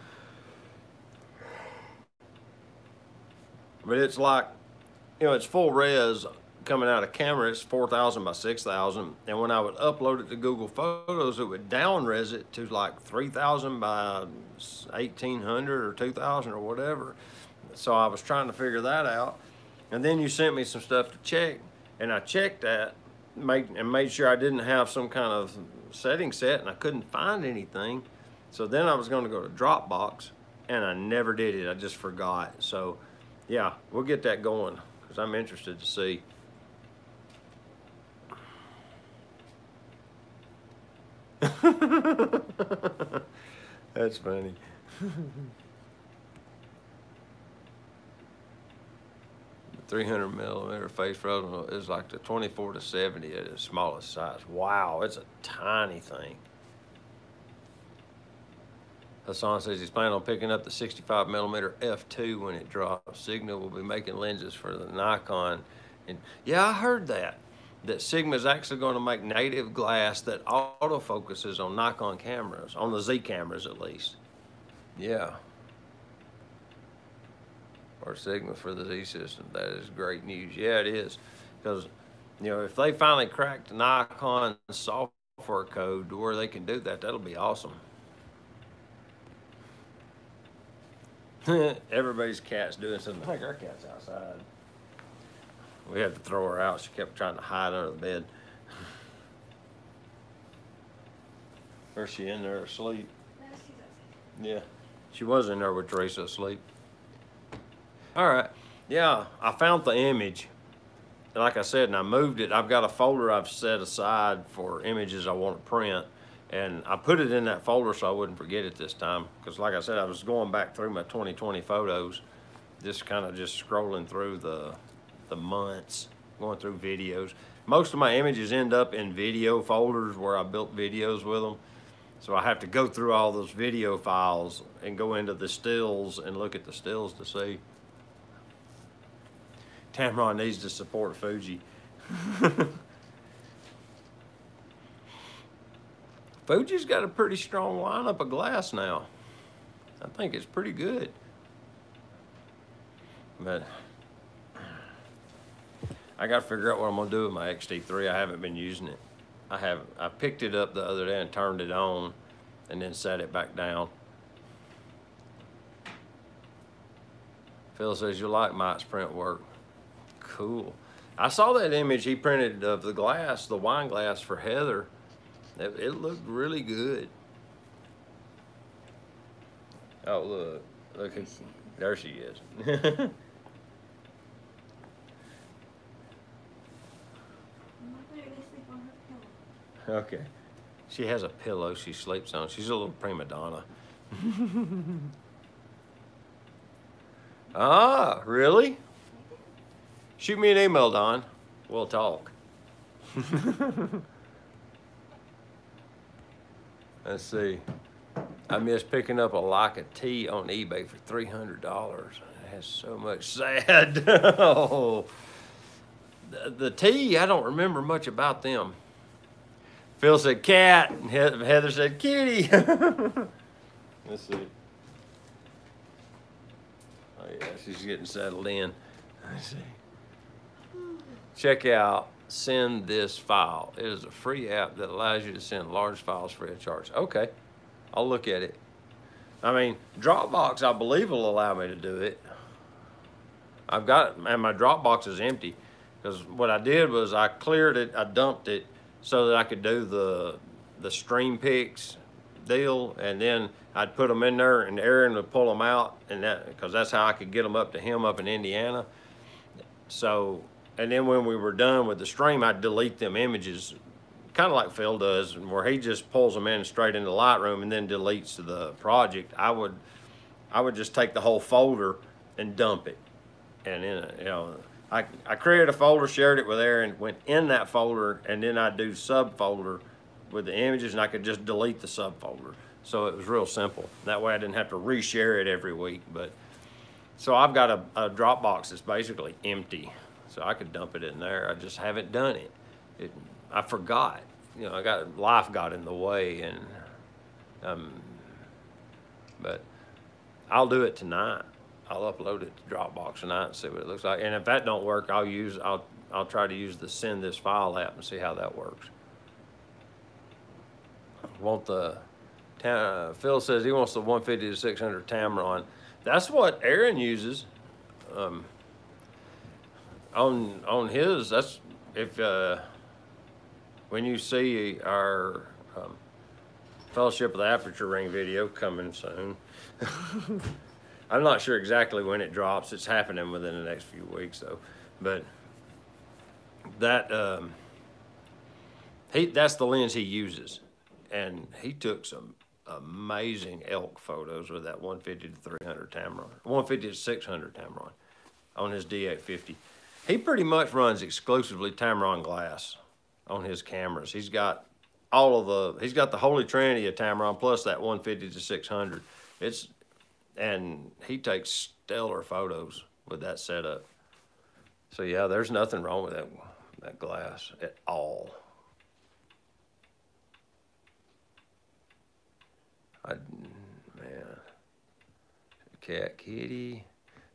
But it's like you know, it's full res coming out of camera. It's 4,000 by 6,000. And when I would upload it to Google Photos, it would down res it to like 3,000 by 1,800 or 2,000 or whatever. So I was trying to figure that out. And then you sent me some stuff to check. And I checked that made, and made sure I didn't have some kind of setting set and I couldn't find anything. So then I was going to go to Dropbox and I never did it. I just forgot. So yeah, we'll get that going because I'm interested to see. That's funny. 300 millimeter phase Fresnel is like the 24 to 70 at its smallest size. Wow, it's a tiny thing. Hassan says he's planning on picking up the 65 millimeter f2 when it drops. Sigma will be making lenses for the Nikon. And yeah, I heard that. That Sigma is actually going to make native glass that autofocuses on Nikon cameras, on the Z cameras at least. Yeah. Or Sigma for the Z system. That is great news. Yeah, it is. Because, you know, if they finally crack the Nikon software code to where they can do that, that'll be awesome. Everybody's cat's doing something. I think our cat's outside. We had to throw her out. She kept trying to hide under the bed. Or she in there asleep? Yeah. She was in there with Teresa asleep. All right. Yeah, I found the image. Like I said, and I moved it. I've got a folder I've set aside for images I want to print and I put it in that folder so I wouldn't forget it this time. Because like I said, I was going back through my 2020 photos, just kind of just scrolling through the, the months, going through videos. Most of my images end up in video folders where I built videos with them. So I have to go through all those video files and go into the stills and look at the stills to see. Tamron needs to support Fuji. Fuji's got a pretty strong lineup of glass now. I think it's pretty good. But I got to figure out what I'm going to do with my XT3. I haven't been using it. I have I picked it up the other day and turned it on and then set it back down. Phil says you like Mike's print work. Cool. I saw that image he printed of the glass, the wine glass for Heather it, it looked really good. Oh, look. Look, there she is. okay. She has a pillow she sleeps on. She's a little prima donna. ah, really? Shoot me an email, Don. We'll talk. Let's see. I missed picking up a Leica T on eBay for three hundred dollars. It has so much sad. oh, the, the I don't remember much about them. Phil said cat, and Heather said kitty. Let's see. Oh yeah, she's getting settled in. Let's see. Check out send this file. It is a free app that allows you to send large files free of charge. Okay, I'll look at it. I mean, Dropbox, I believe, will allow me to do it. I've got, and my Dropbox is empty. Because what I did was I cleared it, I dumped it so that I could do the the stream picks deal, and then I'd put them in there, and Aaron would pull them out, and that because that's how I could get them up to him up in Indiana. So, and then when we were done with the stream, I'd delete them images, kind of like Phil does, where he just pulls them in straight into Lightroom and then deletes the project. I would, I would just take the whole folder and dump it, and then you know. I, I created a folder, shared it with Aaron, went in that folder, and then I do subfolder with the images, and I could just delete the subfolder. So it was real simple. That way I didn't have to reshare it every week. But so I've got a, a Dropbox that's basically empty, so I could dump it in there. I just haven't done it. It I forgot. You know, I got life got in the way, and um, but I'll do it tonight. I'll upload it to Dropbox tonight and see what it looks like. And if that don't work, I'll use I'll I'll try to use the send this file app and see how that works. Want the uh, Phil says he wants the 150 to 600 Tamron. That's what Aaron uses. Um, on on his, that's if uh, when you see our um, Fellowship of the Aperture Ring video coming soon. I'm not sure exactly when it drops. It's happening within the next few weeks, though. But that um, he that's the lens he uses, and he took some amazing elk photos with that 150 to 300 Tamron, 150 to 600 Tamron on his D850. He pretty much runs exclusively Tamron glass on his cameras. He's got all of the he's got the holy trinity of Tamron plus that 150 to 600. It's and he takes stellar photos with that setup. So yeah, there's nothing wrong with that that glass at all. I, man, cat kitty.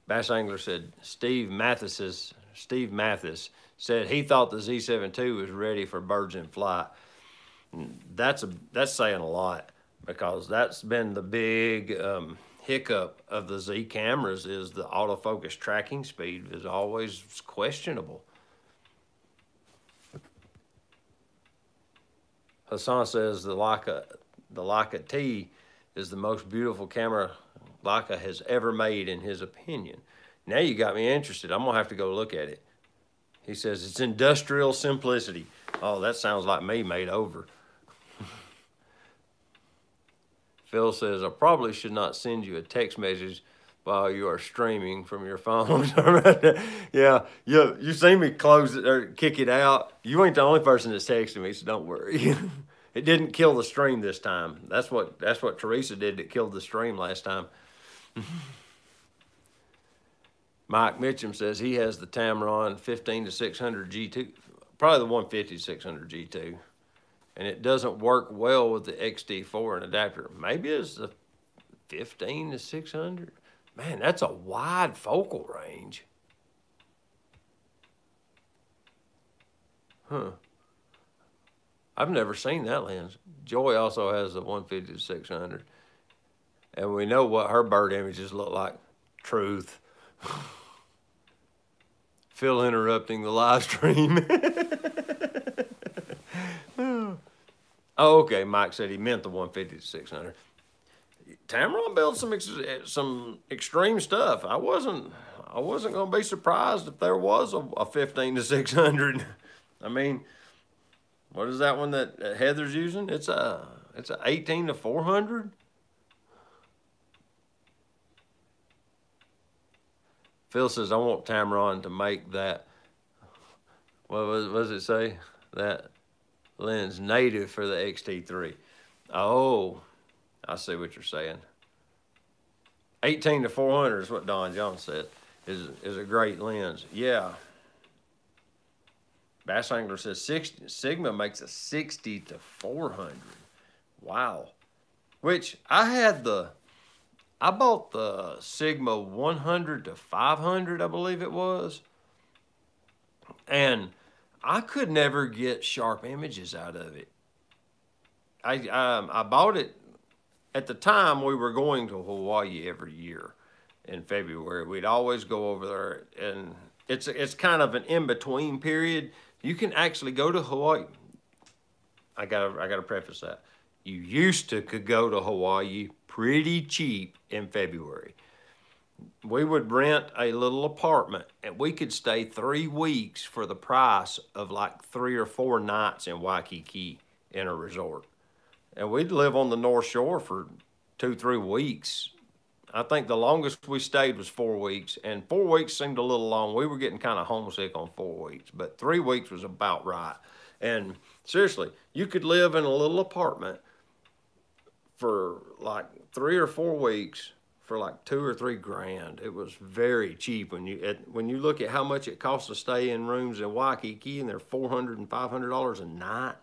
Bass Angler said Steve Mathis Steve Mathis said he thought the Z72 was ready for birds in flight. That's a that's saying a lot because that's been the big um, hiccup of the Z cameras is the autofocus tracking speed is always questionable. Hassan says the Leica, the Leica T is the most beautiful camera Leica has ever made in his opinion. Now you got me interested. I'm gonna have to go look at it. He says it's industrial simplicity. Oh, that sounds like me made over. Phil says, I probably should not send you a text message while you are streaming from your phone. yeah, you, you see me close it or kick it out. You ain't the only person that's texting me, so don't worry. it didn't kill the stream this time. That's what that's what Teresa did that killed the stream last time. Mike Mitchum says he has the Tamron 15 to 600 G2, probably the 150 to 600 G2 and it doesn't work well with the XT4 and adapter. Maybe it's the 15 to 600. Man, that's a wide focal range. Huh. I've never seen that lens. Joy also has the 150 to 600. And we know what her bird images look like. Truth. Phil interrupting the live stream. Oh, okay. Mike said he meant the 150 to 600. Tamron built some ex eh, some extreme stuff. I wasn't I wasn't going to be surprised if there was a, a 15 to 600. I mean, what is that one that Heather's using? It's a it's a 18 to 400. Phil says I want Tamron to make that. What was what does it say? That lens native for the XT3. Oh, I see what you're saying. 18 to 400 is what Don John said, is, is a great lens. Yeah. Bass Angler says 60, Sigma makes a 60 to 400. Wow. Which I had the, I bought the Sigma 100 to 500, I believe it was. And I could never get sharp images out of it. I um, I bought it at the time we were going to Hawaii every year in February. We'd always go over there, and it's it's kind of an in between period. You can actually go to Hawaii. I gotta I gotta preface that. You used to could go to Hawaii pretty cheap in February. We would rent a little apartment and we could stay three weeks for the price of like three or four nights in Waikiki in a resort. And we'd live on the North Shore for two, three weeks. I think the longest we stayed was four weeks, and four weeks seemed a little long. We were getting kind of homesick on four weeks, but three weeks was about right. And seriously, you could live in a little apartment for like three or four weeks for like two or three grand. It was very cheap when you at, when you look at how much it costs to stay in rooms in Waikiki, and they're four hundred and five hundred dollars a night.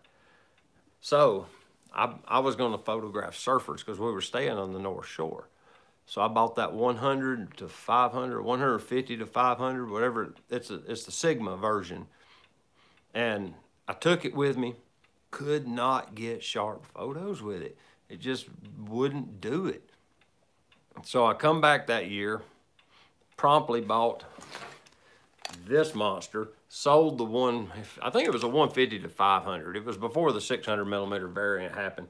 So I I was going to photograph surfers because we were staying on the North Shore. So I bought that 100 to 500, 150 to 500, whatever. It's a, it's the Sigma version, and I took it with me. Could not get sharp photos with it. It just wouldn't do it. So I come back that year, promptly bought this monster, sold the one, I think it was a 150 to 500. It was before the 600 millimeter variant happened.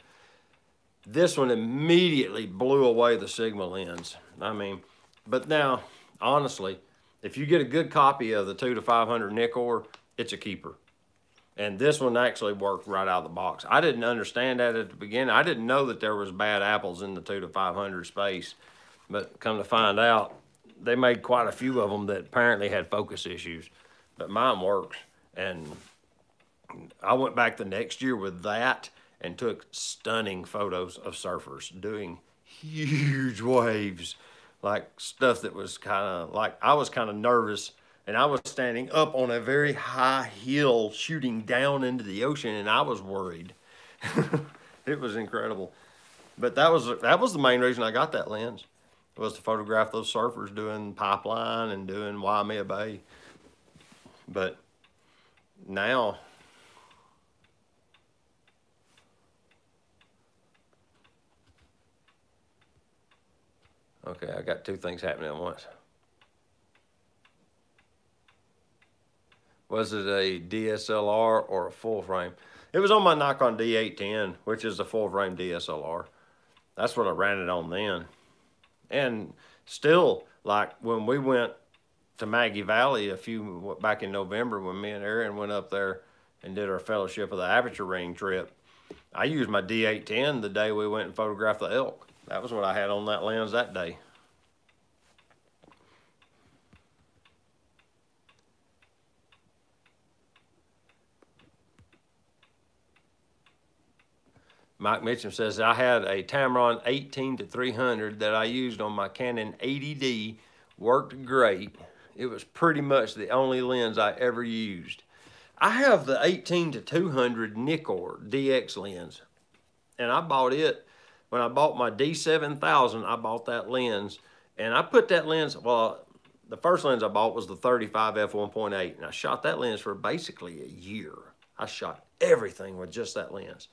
This one immediately blew away the Sigma lens. I mean, but now, honestly, if you get a good copy of the 2 to 500 Nikkor, it's a keeper. And this one actually worked right out of the box. I didn't understand that at the beginning. I didn't know that there was bad apples in the 2 to 500 space. But come to find out, they made quite a few of them that apparently had focus issues. But mine works. And I went back the next year with that and took stunning photos of surfers doing huge waves, like stuff that was kind of like I was kind of nervous and I was standing up on a very high hill shooting down into the ocean and I was worried. it was incredible. But that was that was the main reason I got that lens was to photograph those surfers doing pipeline and doing Waimea Bay. But now Okay, I got two things happening at once. Was it a DSLR or a full frame? It was on my Nikon D810, which is a full frame DSLR. That's what I ran it on then. And still, like when we went to Maggie Valley a few, back in November when me and Aaron went up there and did our Fellowship of the Aperture Ring trip, I used my D810 the day we went and photographed the elk. That was what I had on that lens that day. Mike Mitchum says, I had a Tamron 18 to 300 that I used on my Canon 80D. Worked great. It was pretty much the only lens I ever used. I have the 18 to 200 Nikkor DX lens. And I bought it when I bought my D7000. I bought that lens. And I put that lens, well, the first lens I bought was the 35 f1.8. And I shot that lens for basically a year. I shot everything with just that lens.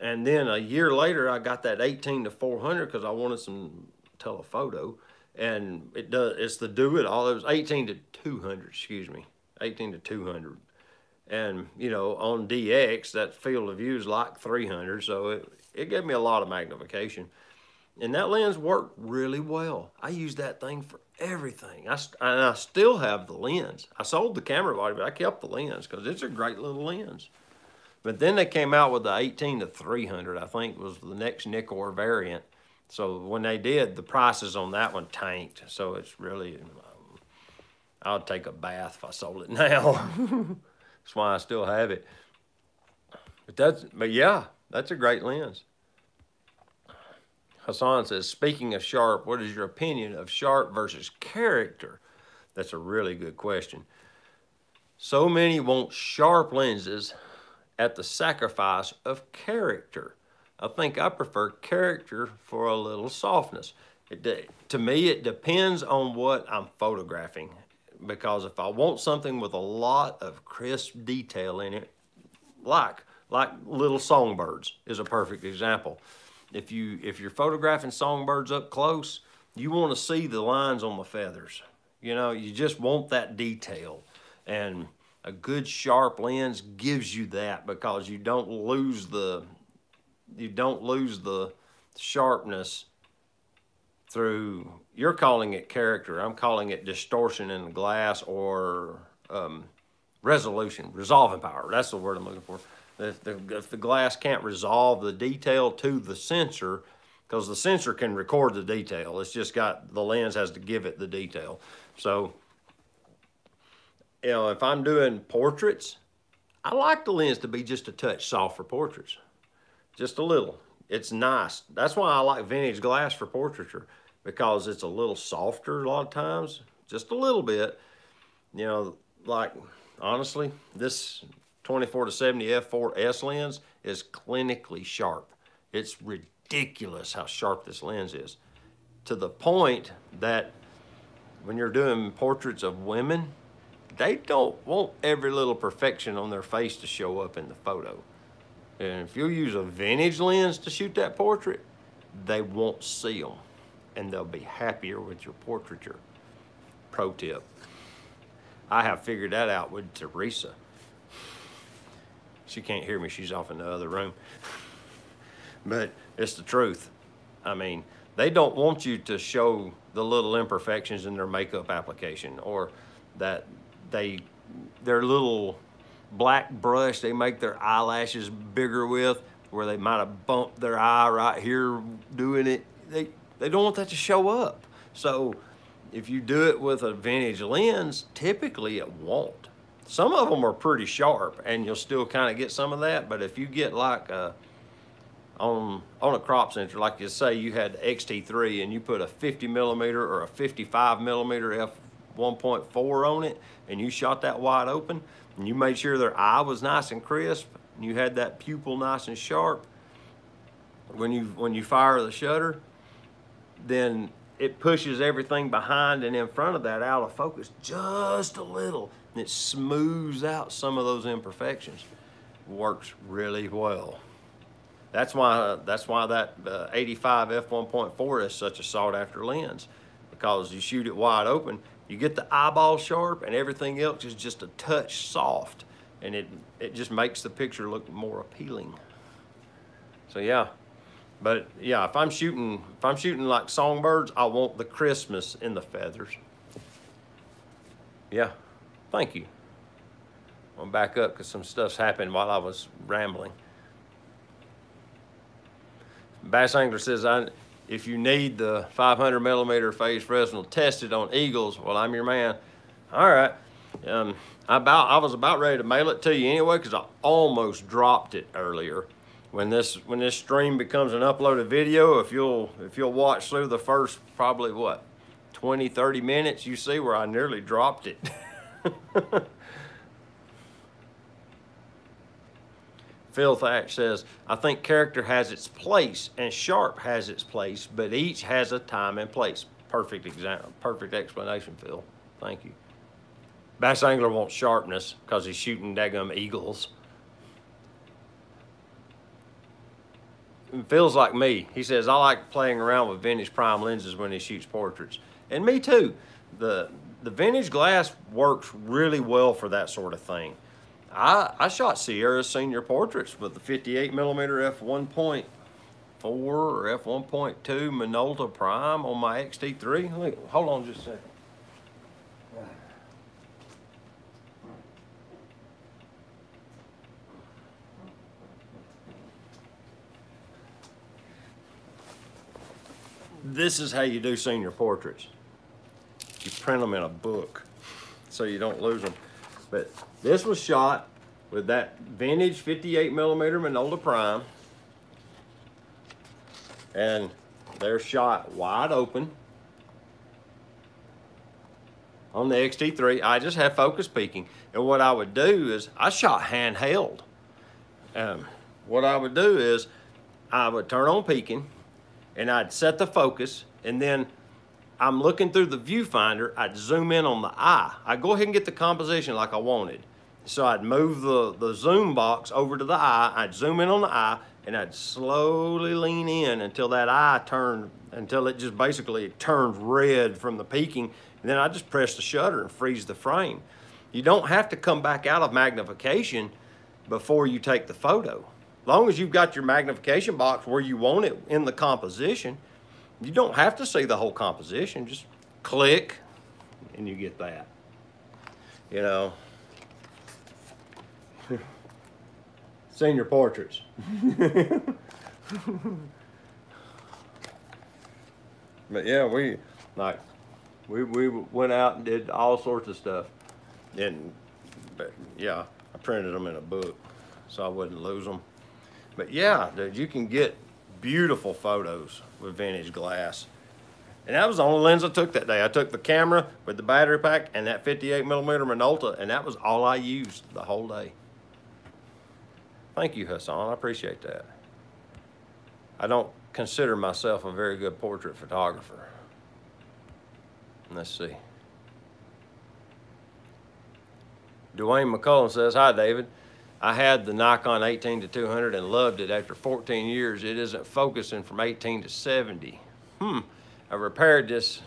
And then a year later, I got that 18 to 400 because I wanted some telephoto. And it does, it's the do it all. It was 18 to 200, excuse me, 18 to 200. And, you know, on DX, that field of view is like 300. So it, it gave me a lot of magnification. And that lens worked really well. I used that thing for everything. I, and I still have the lens. I sold the camera body, but I kept the lens because it's a great little lens. But then they came out with the 18 to 300, I think was the next Nikkor variant. So when they did, the prices on that one tanked. So it's really, um, I'll take a bath if I sold it now. that's why I still have it. But that's, but yeah, that's a great lens. Hassan says, speaking of sharp, what is your opinion of sharp versus character? That's a really good question. So many want sharp lenses at the sacrifice of character. I think I prefer character for a little softness. It, to me, it depends on what I'm photographing. Because if I want something with a lot of crisp detail in it, like like little songbirds is a perfect example. if you if you're photographing songbirds up close, you want to see the lines on the feathers. You know, you just want that detail. And a good sharp lens gives you that because you don't lose the you don't lose the sharpness through you're calling it character. I'm calling it distortion in the glass or um, resolution resolving power. That's the word i'm looking for. If the, if the glass can't resolve the detail to the sensor because the sensor can record the detail. It's just got the lens has to give it the detail. So you know if i'm doing portraits i like the lens to be just a touch soft for portraits just a little. It's nice. That's why I like vintage glass for portraiture because it's a little softer a lot of times, just a little bit. You know, like honestly, this 24 to 70 f4S lens is clinically sharp. It's ridiculous how sharp this lens is to the point that when you're doing portraits of women, they don't want every little perfection on their face to show up in the photo. And if you use a vintage lens to shoot that portrait, they won't see them and they'll be happier with your portraiture. Pro tip. I have figured that out with Teresa. She can't hear me, she's off in the other room. but it's the truth. I mean, they don't want you to show the little imperfections in their makeup application or that they their little black brush they make their eyelashes bigger with, where they might have bumped their eye right here doing it. They, they don't want that to show up. So if you do it with a vintage lens, typically it won't. Some of them are pretty sharp and you'll still kind of get some of that. But if you get like a, on, on a crop sensor, like you say you had XT3 and you put a 50 millimeter or a 55 millimeter f1.4 on it and you shot that wide open, and you made sure their eye was nice and crisp, and you had that pupil nice and sharp, when you when you fire the shutter, then it pushes everything behind and in front of that out of focus just a little, and it smooths out some of those imperfections. Works really well. That's why that's why that uh, 85 f1.4 is such a sought after lens because you shoot it wide open you get the eyeball sharp and everything else is just a touch soft and it, it just makes the picture look more appealing. So yeah, but yeah, if I'm shooting, if I'm shooting like songbirds, I want the Christmas in the feathers. Yeah, thank you. I'm back up because some stuff's happened while I was rambling. Bass Angler says, I, if you need the 500 millimeter phase Fresnel tested on Eagles, well, I'm your man. All right. Um, I about I was about ready to mail it to you anyway because I almost dropped it earlier. When this when this stream becomes an uploaded video, if you'll if you'll watch through the first probably what 20 30 minutes, you see where I nearly dropped it. Phil Thatch says, I think character has its place and sharp has its place, but each has a time and place. Perfect example, perfect explanation, Phil. Thank you. Bass angler wants sharpness because he's shooting daggum eagles. Phil's like me. He says, I like playing around with vintage prime lenses when he shoots portraits. And me too. The, the vintage glass works really well for that sort of thing. I, I shot Sierra senior portraits with the 58 millimeter f1.4 or f1.2 Minolta Prime on my XT3. Look, hold on just a second. This is how you do senior portraits. You print them in a book so you don't lose them. But this was shot with that vintage 58 millimeter Minolta Prime. And they're shot wide open on the XT3. I just have focus peaking. And what I would do is I shot handheld. Um, what I would do is I would turn on peaking and I'd set the focus and then I'm looking through the viewfinder, I'd zoom in on the eye. I'd go ahead and get the composition like I wanted. So I'd move the, the zoom box over to the eye, I'd zoom in on the eye, and I'd slowly lean in until that eye turned, until it just basically turned red from the peaking. And then I just press the shutter and freeze the frame. You don't have to come back out of magnification before you take the photo. Long as you've got your magnification box where you want it in the composition, you don't have to see the whole composition. Just click and you get that. You know. Senior portraits. but yeah, we like we we went out and did all sorts of stuff. And but yeah, I printed them in a book so I wouldn't lose them. But yeah, dude, you can get beautiful photos with vintage glass. And that was the only lens I took that day. I took the camera with the battery pack and that 58 millimeter Minolta, and that was all I used the whole day. Thank you, Hassan. I appreciate that. I don't consider myself a very good portrait photographer. Let's see. Dwayne McCullen says, Hi, David. I had the Nikon 18 to 200 and loved it. After 14 years, it isn't focusing from 18 to 70. Hmm. I repaired this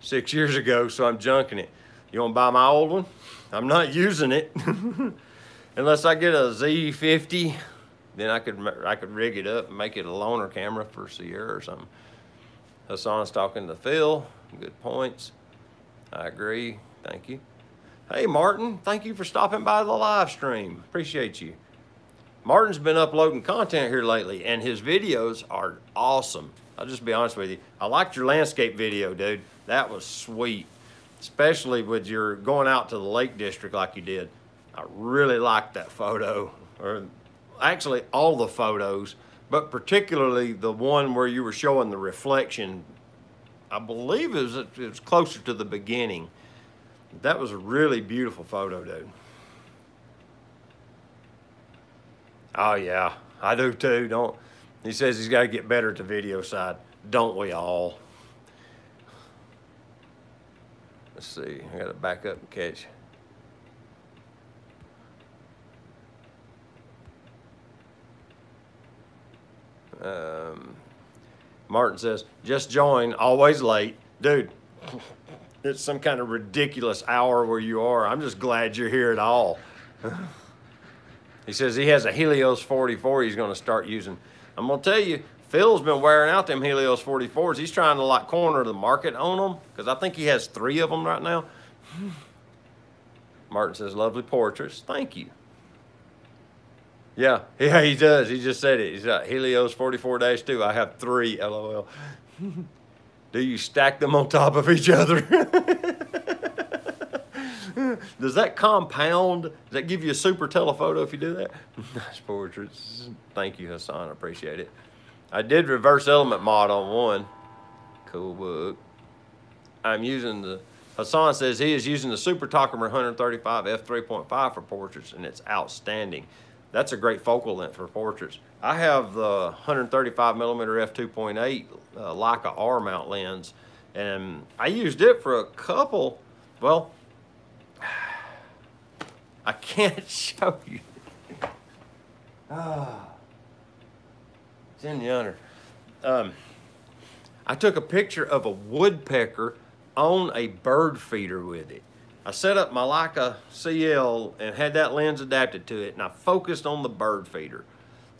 six years ago, so I'm junking it. You want to buy my old one? I'm not using it. Unless I get a Z50, then I could I could rig it up and make it a loaner camera for Sierra or something. Hassan's talking to Phil. Good points. I agree. Thank you. Hey, Martin, thank you for stopping by the live stream. Appreciate you. Martin's been uploading content here lately, and his videos are awesome. I'll just be honest with you. I liked your landscape video, dude. That was sweet, especially with your going out to the Lake District like you did. I really liked that photo, or actually all the photos, but particularly the one where you were showing the reflection. I believe it was, it was closer to the beginning that was a really beautiful photo, dude. Oh yeah, I do too. Don't he says he's got to get better at the video side. Don't we all? Let's see. I got to back up and catch. Um, Martin says, just join, always late. Dude, it's some kind of ridiculous hour where you are. I'm just glad you're here at all. he says he has a Helios 44 he's going to start using. I'm going to tell you, Phil's been wearing out them Helios 44s. He's trying to like corner the market on them because I think he has three of them right now. Martin says, lovely portraits. Thank you. Yeah, yeah, he does. He just said it. He's got Helios 44-2. I have three, LOL. Do you stack them on top of each other? Does that compound? Does that give you a super telephoto if you do that? nice portraits. Thank you, Hassan. I appreciate it. I did reverse element mod on one. Cool book. I'm using the, Hassan says he is using the Super Takumar 135 f3.5 for portraits and it's outstanding. That's a great focal length for portraits. I have the 135 millimeter f2.8 uh, Leica R mount lens, and I used it for a couple. Well, I can't show you. Ah, it's in the. Um, I took a picture of a woodpecker on a bird feeder with it. I set up my Leica CL and had that lens adapted to it, and I focused on the bird feeder.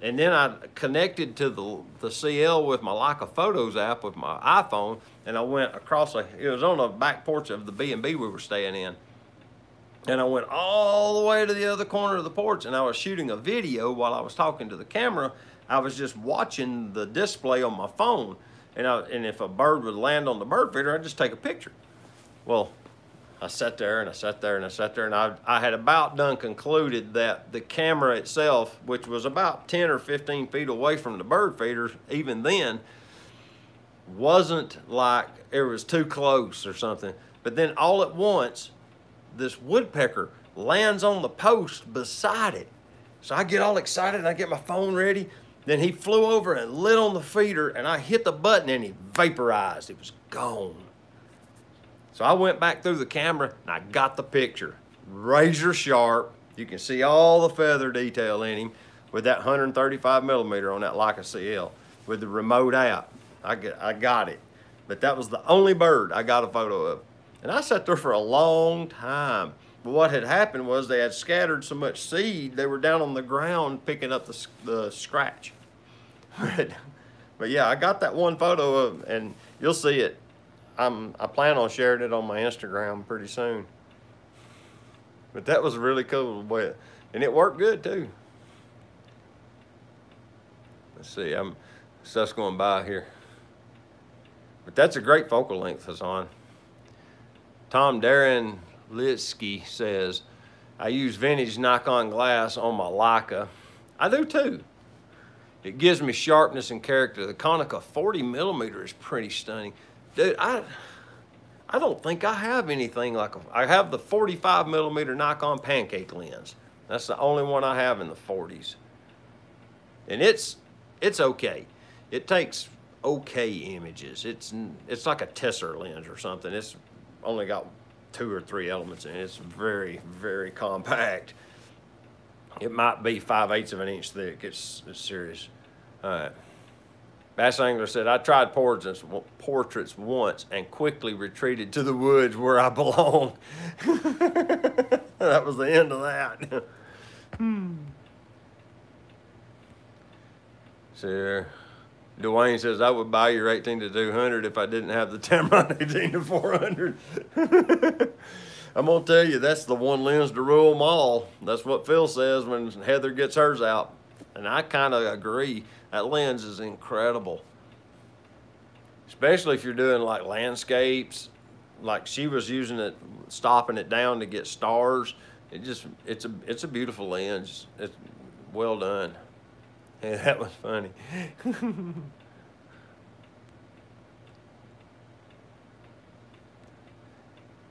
And then I connected to the, the CL with my Leica Photos app with my iPhone, and I went across, a, it was on the back porch of the B&B we were staying in. And I went all the way to the other corner of the porch, and I was shooting a video while I was talking to the camera. I was just watching the display on my phone, and, I, and if a bird would land on the bird feeder, I'd just take a picture. Well, I sat there and I sat there and I sat there and I, I had about done concluded that the camera itself, which was about 10 or 15 feet away from the bird feeders, even then, wasn't like it was too close or something. But then all at once, this woodpecker lands on the post beside it. So I get all excited and I get my phone ready. Then he flew over and lit on the feeder and I hit the button and he vaporized. It was gone. So I went back through the camera and I got the picture. Razor sharp, You can see all the feather detail in him with that 135 millimeter on that Leica CL with the remote app. I, get, I got it. But that was the only bird I got a photo of. And I sat there for a long time. But what had happened was they had scattered so much seed, they were down on the ground picking up the, the scratch. but, but yeah, I got that one photo of, and you'll see it. I'm, I plan on sharing it on my Instagram pretty soon. But that was really cool, and it worked good too. Let's see, I'm stuff's going by here. But that's a great focal length, Hassan. Tom Darren Litsky says, I use vintage Nikon glass on my Leica. I do too. It gives me sharpness and character. The Konica 40 millimeter is pretty stunning. Dude, I, I don't think I have anything like a, I have the 45 millimeter Nikon pancake lens. That's the only one I have in the 40s. And it's, it's okay. It takes okay images. It's, it's like a Tessar lens or something. It's only got two or three elements in it. It's very, very compact. It might be 5 eighths of an inch thick. It's, it's serious. All right. Bass Angler said, I tried portraits, portraits once and quickly retreated to the woods where I belong. that was the end of that. hmm. So, Dwayne says, I would buy your 18 to 200 if I didn't have the Tamron 18 to 400. I'm going to tell you, that's the one lens to rule them all. That's what Phil says when Heather gets hers out. And I kind of agree. That lens is incredible. Especially if you're doing like landscapes, like she was using it, stopping it down to get stars. It just, it's a, it's a beautiful lens. It's well done. Hey, that was funny.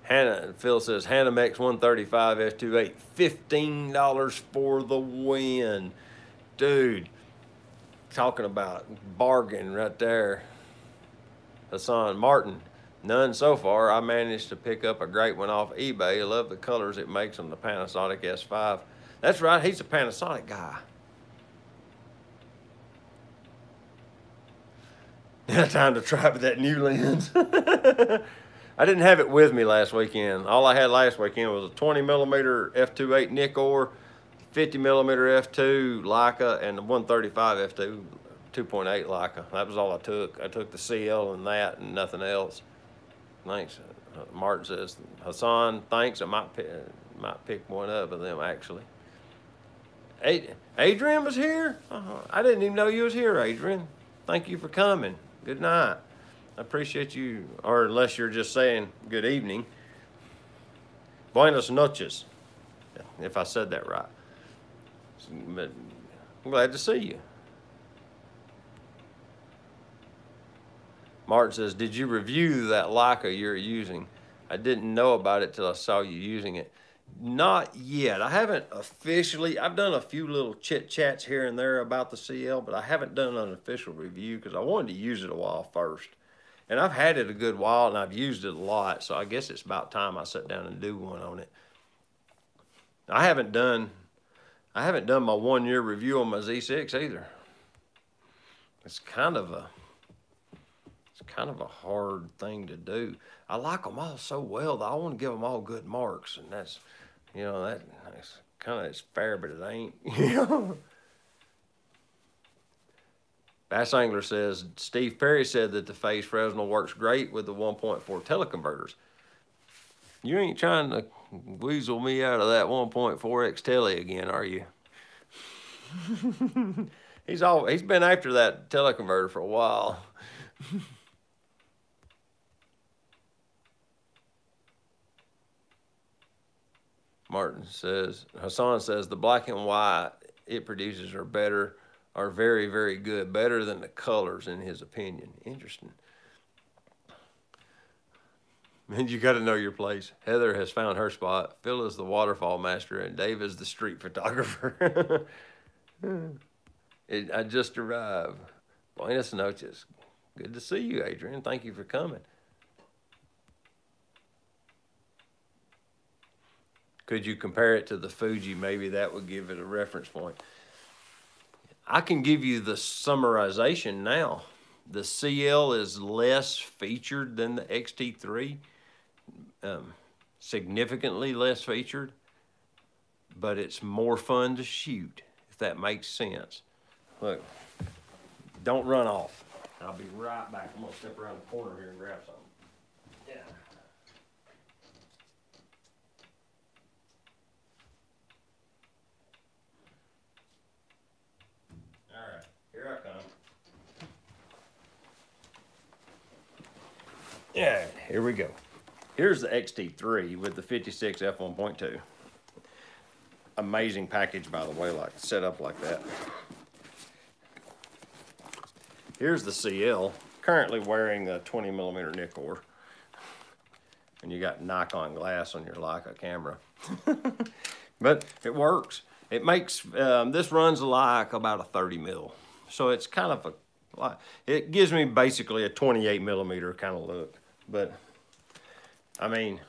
Hannah, Phil says, Hanimex 135 F28, $15 for the win. Dude, talking about bargain right there. Hassan Martin, none so far. I managed to pick up a great one off eBay. I love the colors it makes on the Panasonic S5. That's right, he's a Panasonic guy. Now time to try with that new lens. I didn't have it with me last weekend. All I had last weekend was a 20 millimeter f2.8 Nikkor 50 millimeter f2 Leica and the 135 f2 2.8 Leica. That was all I took. I took the CL and that and nothing else. Thanks. Uh, Martin says, Hassan, thanks. I might pick, might pick one up of them actually. Adrian was here? Uh -huh. I didn't even know you was here, Adrian. Thank you for coming. Good night. I appreciate you, or unless you're just saying good evening. Buenos noches, if I said that right. But I'm glad to see you. Martin says, did you review that Leica you're using? I didn't know about it till I saw you using it. Not yet. I haven't officially, I've done a few little chit chats here and there about the CL, but I haven't done an official review because I wanted to use it a while first. And I've had it a good while and I've used it a lot, so I guess it's about time I sit down and do one on it. I haven't done I haven't done my one year review on my Z6 either. It's kind of a it's kind of a hard thing to do. I like them all so well that I want to give them all good marks, and that's you know that that's kind of it's fair, but it ain't. You know. Bass Angler says Steve Perry said that the phase Fresnel works great with the 1.4 teleconverters. You ain't trying to weasel me out of that 1.4x tele again, are you? he's all he's been after that teleconverter for a while. Martin says Hassan says the black and white it produces are better are very very good better than the colors in his opinion interesting and you got to know your place. Heather has found her spot. Phil is the waterfall master, and Dave is the street photographer. it, I just arrived. Buenas noches. Good to see you, Adrian. Thank you for coming. Could you compare it to the Fuji? Maybe that would give it a reference point. I can give you the summarization now. The CL is less featured than the XT3, um, significantly less featured, but it's more fun to shoot, if that makes sense. Look, don't run off. I'll be right back. I'm gonna step around the corner here and grab something. Yeah. All right, here I come. Yeah, here we go. Here's the XT3 with the 56 f1.2. Amazing package, by the way, like set up like that. Here's the CL, currently wearing a 20 millimeter Nikkor. And you got Nikon glass on your Leica camera. but it works. It makes, um, this runs like about a 30 mil. So it's kind of a, like, it gives me basically a 28 millimeter kind of look. But, I mean,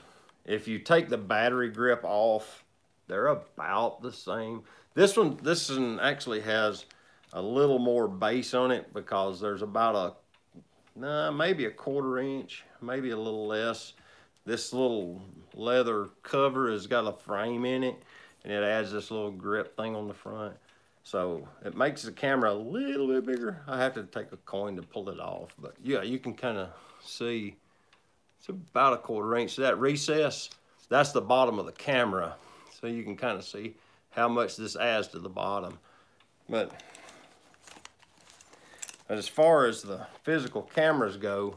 if you take the battery grip off, they're about the same. This one, this one actually has a little more base on it because there's about a, nah, maybe a quarter inch, maybe a little less. This little leather cover has got a frame in it and it adds this little grip thing on the front. So it makes the camera a little bit bigger. I have to take a coin to pull it off, but yeah, you can kind of see it's about a quarter inch. That recess, that's the bottom of the camera. So you can kind of see how much this adds to the bottom. But as far as the physical cameras go,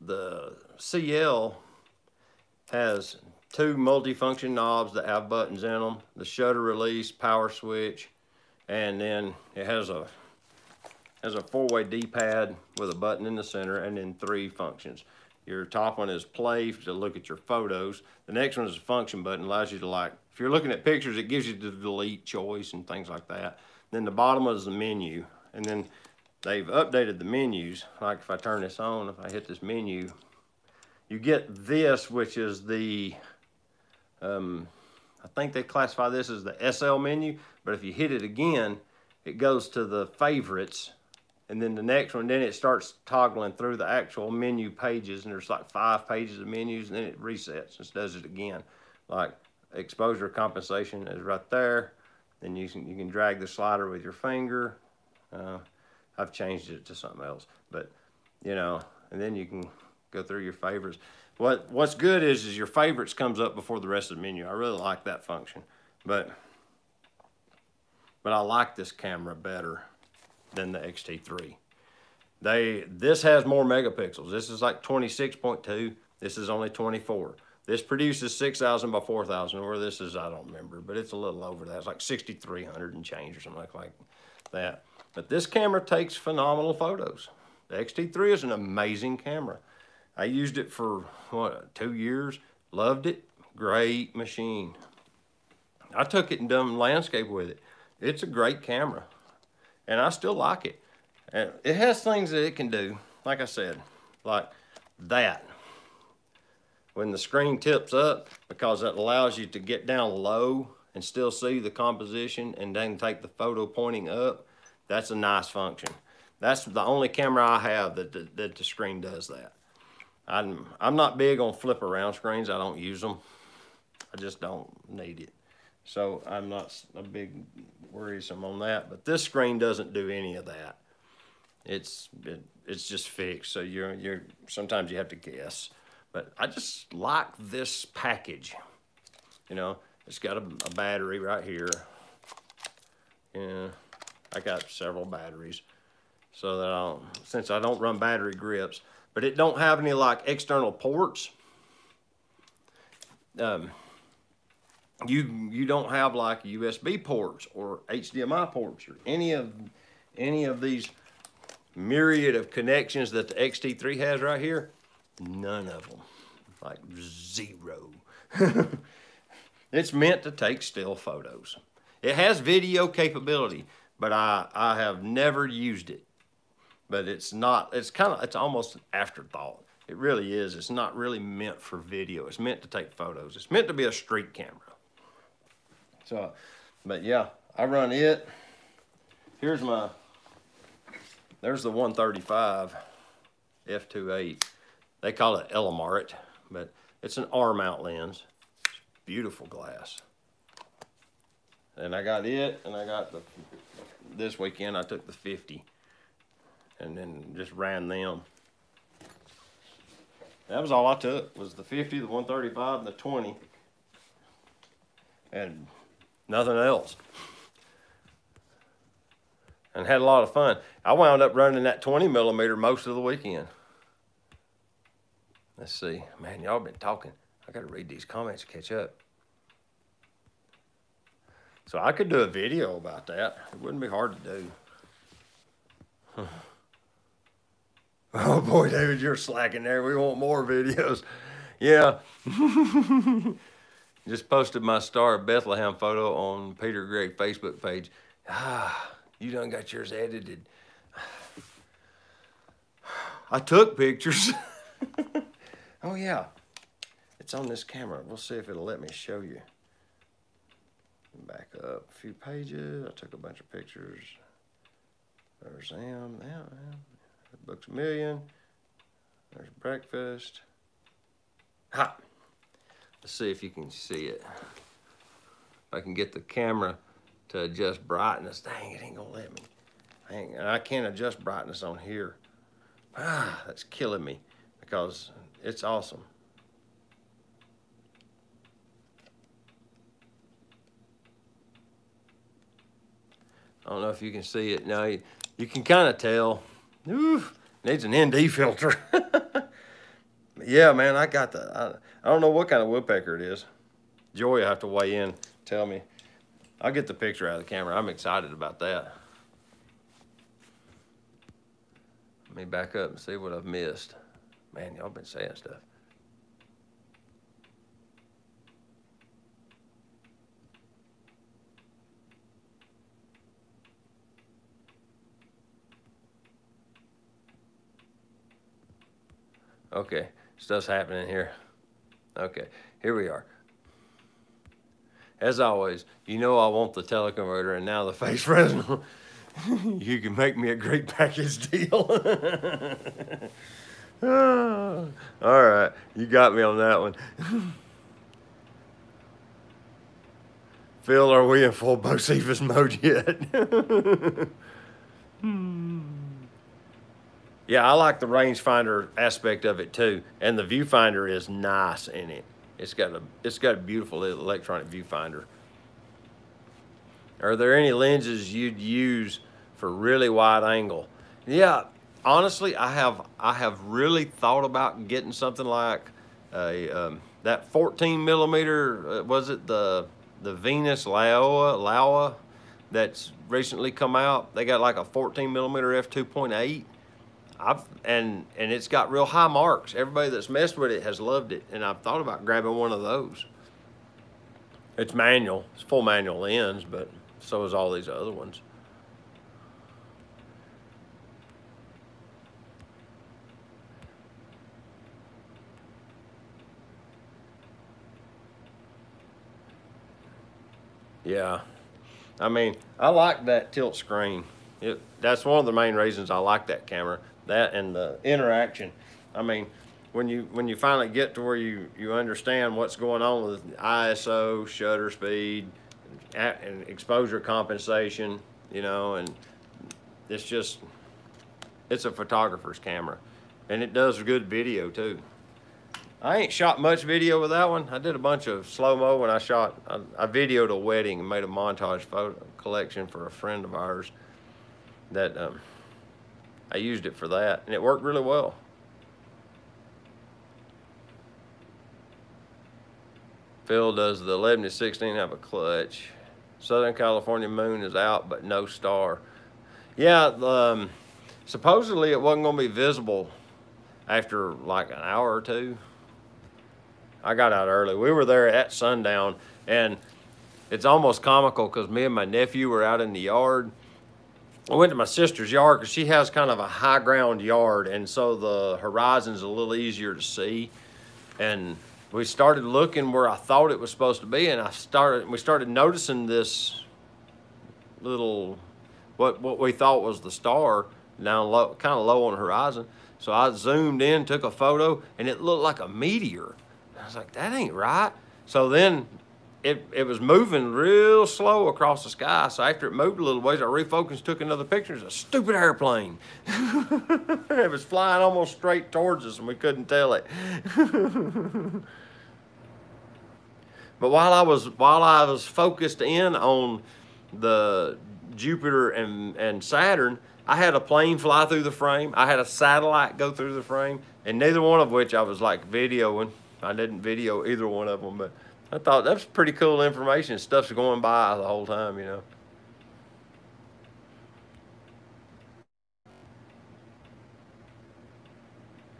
the CL has two multifunction knobs that have buttons in them, the shutter release, power switch, and then it has a has a four-way D-pad with a button in the center and then three functions. Your top one is play to look at your photos. The next one is a function button, allows you to like, if you're looking at pictures, it gives you the delete choice and things like that. Then the bottom is the menu. And then they've updated the menus. Like if I turn this on, if I hit this menu, you get this, which is the, um, I think they classify this as the SL menu, but if you hit it again, it goes to the favorites. And then the next one, then it starts toggling through the actual menu pages, and there's like five pages of menus, and then it resets and does it again. Like exposure compensation is right there. Then you can, you can drag the slider with your finger, uh, I've changed it to something else, but you know, and then you can go through your favorites. What What's good is is your favorites comes up before the rest of the menu. I really like that function, but but I like this camera better than the XT3. They this has more megapixels. This is like 26.2. This is only 24. This produces 6,000 by 4,000, or this is, I don't remember, but it's a little over that. It's like 6,300 and change or something like, like that. But this camera takes phenomenal photos. The XT3 is an amazing camera. I used it for, what, two years. Loved it. Great machine. I took it and done landscape with it. It's a great camera. And I still like it. And it has things that it can do, like I said, like that. When the screen tips up, because it allows you to get down low and still see the composition and then take the photo pointing up that's a nice function. That's the only camera I have that, that, that the screen does that. I'm, I'm not big on flip around screens. I don't use them. I just don't need it. So I'm not a big worrisome on that. But this screen doesn't do any of that. It's it, it's just fixed. So you're you're sometimes you have to guess. But I just like this package. You know, it's got a, a battery right here. Yeah. I got several batteries so that since I don't run battery grips, but it don't have any like external ports. Um, you you don't have like USB ports or HDMI ports or any of any of these myriad of connections that the XT3 has right here. None of them, like zero. it's meant to take still photos. It has video capability but I, I have never used it. But it's not, it's kind of, it's almost an afterthought. It really is. It's not really meant for video. It's meant to take photos. It's meant to be a street camera. So, but yeah, I run it. Here's my, there's the 135 f2.8. They call it Elmarit, but it's an R mount lens. It's beautiful glass. And I got it, and I got the, this weekend I took the 50 and then just ran them. That was all I took was the 50, the 135, and the 20. And nothing else. And had a lot of fun. I wound up running that 20 millimeter most of the weekend. Let's see. Man, y'all been talking. I got to read these comments to catch up. So I could do a video about that. It wouldn't be hard to do. Oh boy, David, you're slacking there. We want more videos. Yeah. Just posted my Star of Bethlehem photo on Peter Gray Facebook page. Ah, you done got yours edited. I took pictures. oh yeah. It's on this camera. We'll see if it'll let me show you. Back up a few pages. I took a bunch of pictures. There's them. Yeah, yeah. Bucks a million. There's breakfast. Ha! Let's see if you can see it. If I can get the camera to adjust brightness. Dang, it ain't gonna let me. Dang, and I can't adjust brightness on here. Ah, that's killing me because it's awesome. I don't know if you can see it. Now, you, you can kind of tell. Oof, needs an ND filter. yeah, man, I got the, I, I don't know what kind of woodpecker it is. Joy I have to weigh in, tell me. I'll get the picture out of the camera. I'm excited about that. Let me back up and see what I've missed. Man, y'all been saying stuff. Okay, stuff's happening here. Okay, here we are. As always, you know I want the teleconverter and now the phase Fresnel. you can make me a great package deal. All right, you got me on that one. Phil, are we in full Bocephus mode yet? hmm. Yeah, I like the rangefinder aspect of it too, and the viewfinder is nice in it. It's got a it's got a beautiful electronic viewfinder. Are there any lenses you'd use for really wide angle? Yeah, honestly, I have I have really thought about getting something like a um, that 14 millimeter. Uh, was it the the Venus Laowa Laowa that's recently come out? They got like a 14 millimeter f 2.8 I've and and it's got real high marks. Everybody that's messed with it has loved it, and I've thought about grabbing one of those. It's manual, it's full manual lens, but so is all these other ones. Yeah, I mean, I like that tilt screen. It, that's one of the main reasons I like that camera that and the interaction. I mean, when you when you finally get to where you you understand what's going on with ISO, shutter speed, and exposure compensation, you know, and it's just it's a photographer's camera, and it does good video too. I ain't shot much video with that one. I did a bunch of slow-mo when I shot, I, I videoed a wedding and made a montage photo collection for a friend of ours that um, I used it for that, and it worked really well. Phil does the 11 to 16 have a clutch. Southern California moon is out, but no star. Yeah, um, supposedly it wasn't going to be visible after like an hour or two. I got out early. We were there at sundown, and it's almost comical because me and my nephew were out in the yard, I went to my sister's yard because she has kind of a high ground yard, and so the horizon's a little easier to see. And we started looking where I thought it was supposed to be, and I started we started noticing this little what what we thought was the star down low, kind of low on the horizon. So I zoomed in, took a photo, and it looked like a meteor. I was like, that ain't right. So then it, it was moving real slow across the sky. So after it moved a little ways, I refocused, took another picture. It's a stupid airplane. it was flying almost straight towards us, and we couldn't tell it. but while I was while I was focused in on the Jupiter and, and Saturn, I had a plane fly through the frame. I had a satellite go through the frame, and neither one of which I was like videoing. I didn't video either one of them, but I thought that's pretty cool information. Stuff's going by the whole time, you know.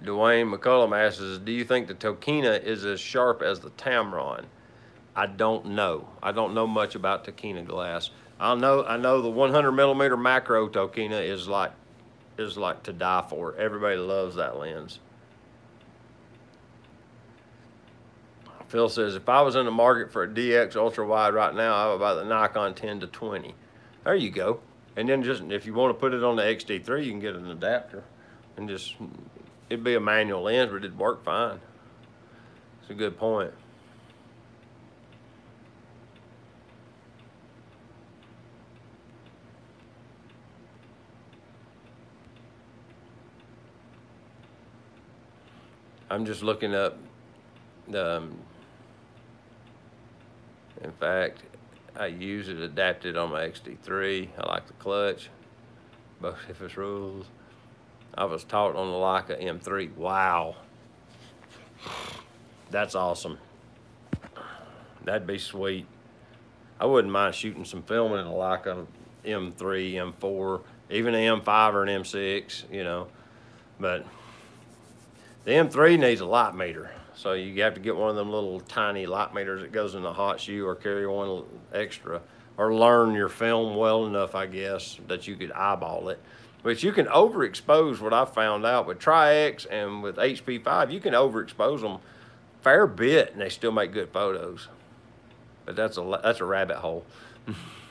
Dwayne McCullum asks, do you think the Tokina is as sharp as the Tamron? I don't know. I don't know much about Tokina glass. I know I know the 100 millimeter macro Tokina is like is like to die for. Everybody loves that lens. Phil says if I was in the market for a DX ultra wide right now, I would buy the Nikon 10 to 20. There you go. And then just if you want to put it on the XT3, you can get an adapter and just it'd be a manual lens, but it'd work fine. It's a good point. I'm just looking up the, um, in fact, I use it adapted on my XT3. I like the clutch, both if it's rules. I was taught on the Leica M3. Wow. That's awesome. That'd be sweet. I wouldn't mind shooting some film in a Leica M3, M4, even an M5 or an M6, you know. But the M3 needs a light meter. So you have to get one of them little tiny light meters that goes in the hot shoe or carry one extra or learn your film well enough, I guess, that you could eyeball it. But you can overexpose what I found out with Tri-X and with HP5, you can overexpose them fair bit and they still make good photos. But that's a, that's a rabbit hole.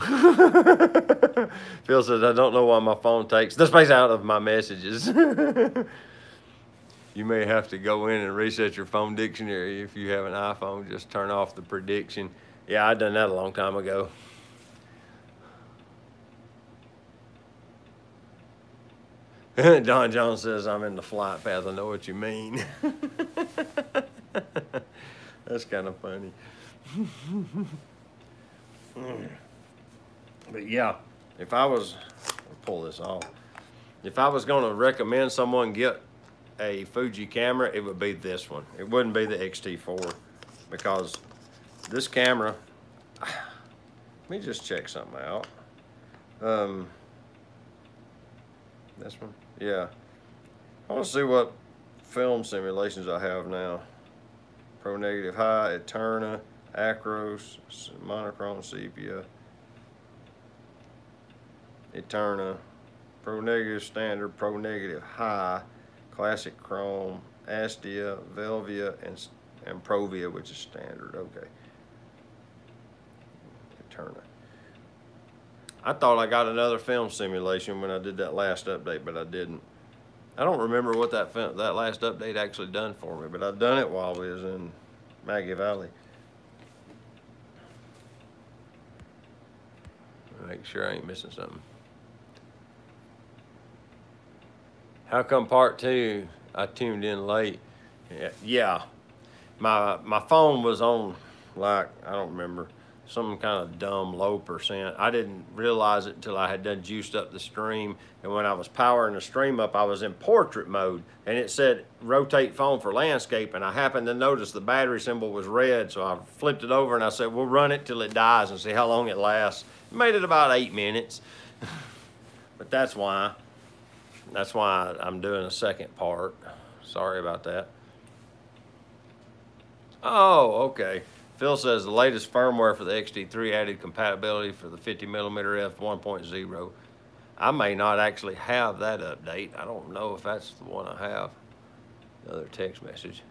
Phil says, I don't know why my phone takes the space out of my messages. you may have to go in and reset your phone dictionary if you have an iPhone. Just turn off the prediction. Yeah, I done that a long time ago. Don Jones says, I'm in the flight path. I know what you mean. That's kind of funny. But yeah, if I was, pull this off. If I was going to recommend someone get a Fuji camera, it would be this one. It wouldn't be the X-T4 because this camera, let me just check something out. Um, this one, yeah. I want to see what film simulations I have now. Pro Negative High, Eterna, Acros, Monochrome Sepia. Eterna, Pro Negative Standard, Pro Negative High, Classic Chrome, Astia, Velvia, and, and Provia, which is standard. Okay. Eterna. I thought I got another film simulation when I did that last update, but I didn't. I don't remember what that that last update actually done for me, but I've done it while we was in Maggie Valley. Make sure I ain't missing something. How come part two, I tuned in late? Yeah, my, my phone was on like, I don't remember, some kind of dumb low percent. I didn't realize it until I had done juiced up the stream. And when I was powering the stream up, I was in portrait mode and it said rotate phone for landscape. And I happened to notice the battery symbol was red. So I flipped it over and I said, we'll run it till it dies and see how long it lasts. It made it about eight minutes. but that's why. That's why I'm doing a second part. Sorry about that. Oh, okay. Phil says the latest firmware for the XT3 added compatibility for the 50 millimeter f 1.0. I may not actually have that update. I don't know if that's the one I have. Another text message.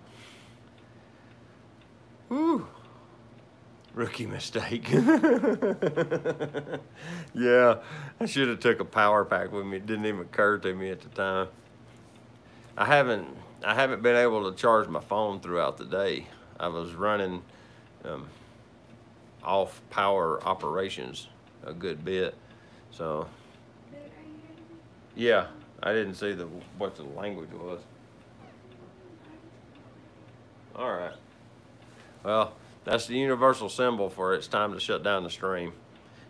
Whew. Rookie mistake. yeah, I should have took a power pack with me. It didn't even occur to me at the time. I haven't I haven't been able to charge my phone throughout the day. I was running um, off power operations a good bit. So yeah, I didn't see the what the language was. All right. Well, that's the universal symbol for it's time to shut down the stream.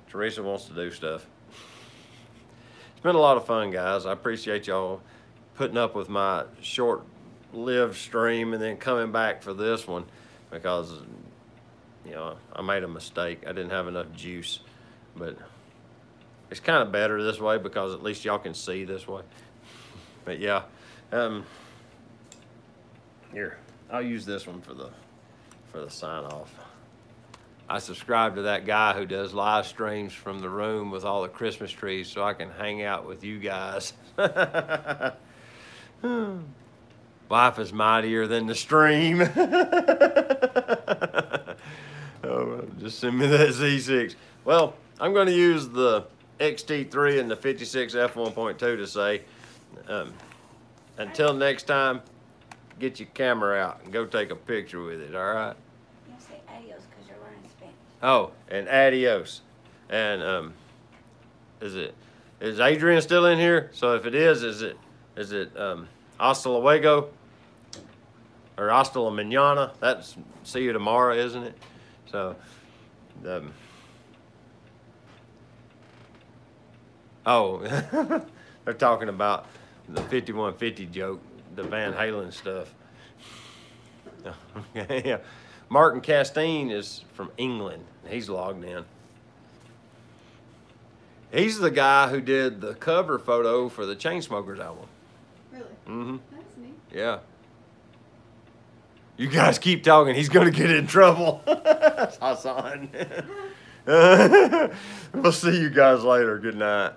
Teresa wants to do stuff. It's been a lot of fun, guys. I appreciate y'all putting up with my short-lived stream and then coming back for this one because, you know, I made a mistake. I didn't have enough juice, but it's kind of better this way because at least y'all can see this way. But yeah, um, here, I'll use this one for the for the sign off. I subscribe to that guy who does live streams from the room with all the Christmas trees so I can hang out with you guys. Life is mightier than the stream. oh, just send me that Z6. Well, I'm going to use the XT3 and the 56 F1.2 to say, um, until next time, get your camera out and go take a picture with it, all right? You say adios because you're learning Spanish. Oh, and adios. And um, is it is Adrian still in here? So if it is, is it is it um, hasta luego or hasta la mañana? That's see you tomorrow, isn't it? So, um, oh, they're talking about the 5150 joke, the Van Halen stuff. yeah. Martin Castine is from England. He's logged in. He's the guy who did the cover photo for the Chainsmokers album. Really? Mm-hmm. That's neat. Yeah. You guys keep talking. He's gonna get in trouble. Hassan. we'll see you guys later. Good night.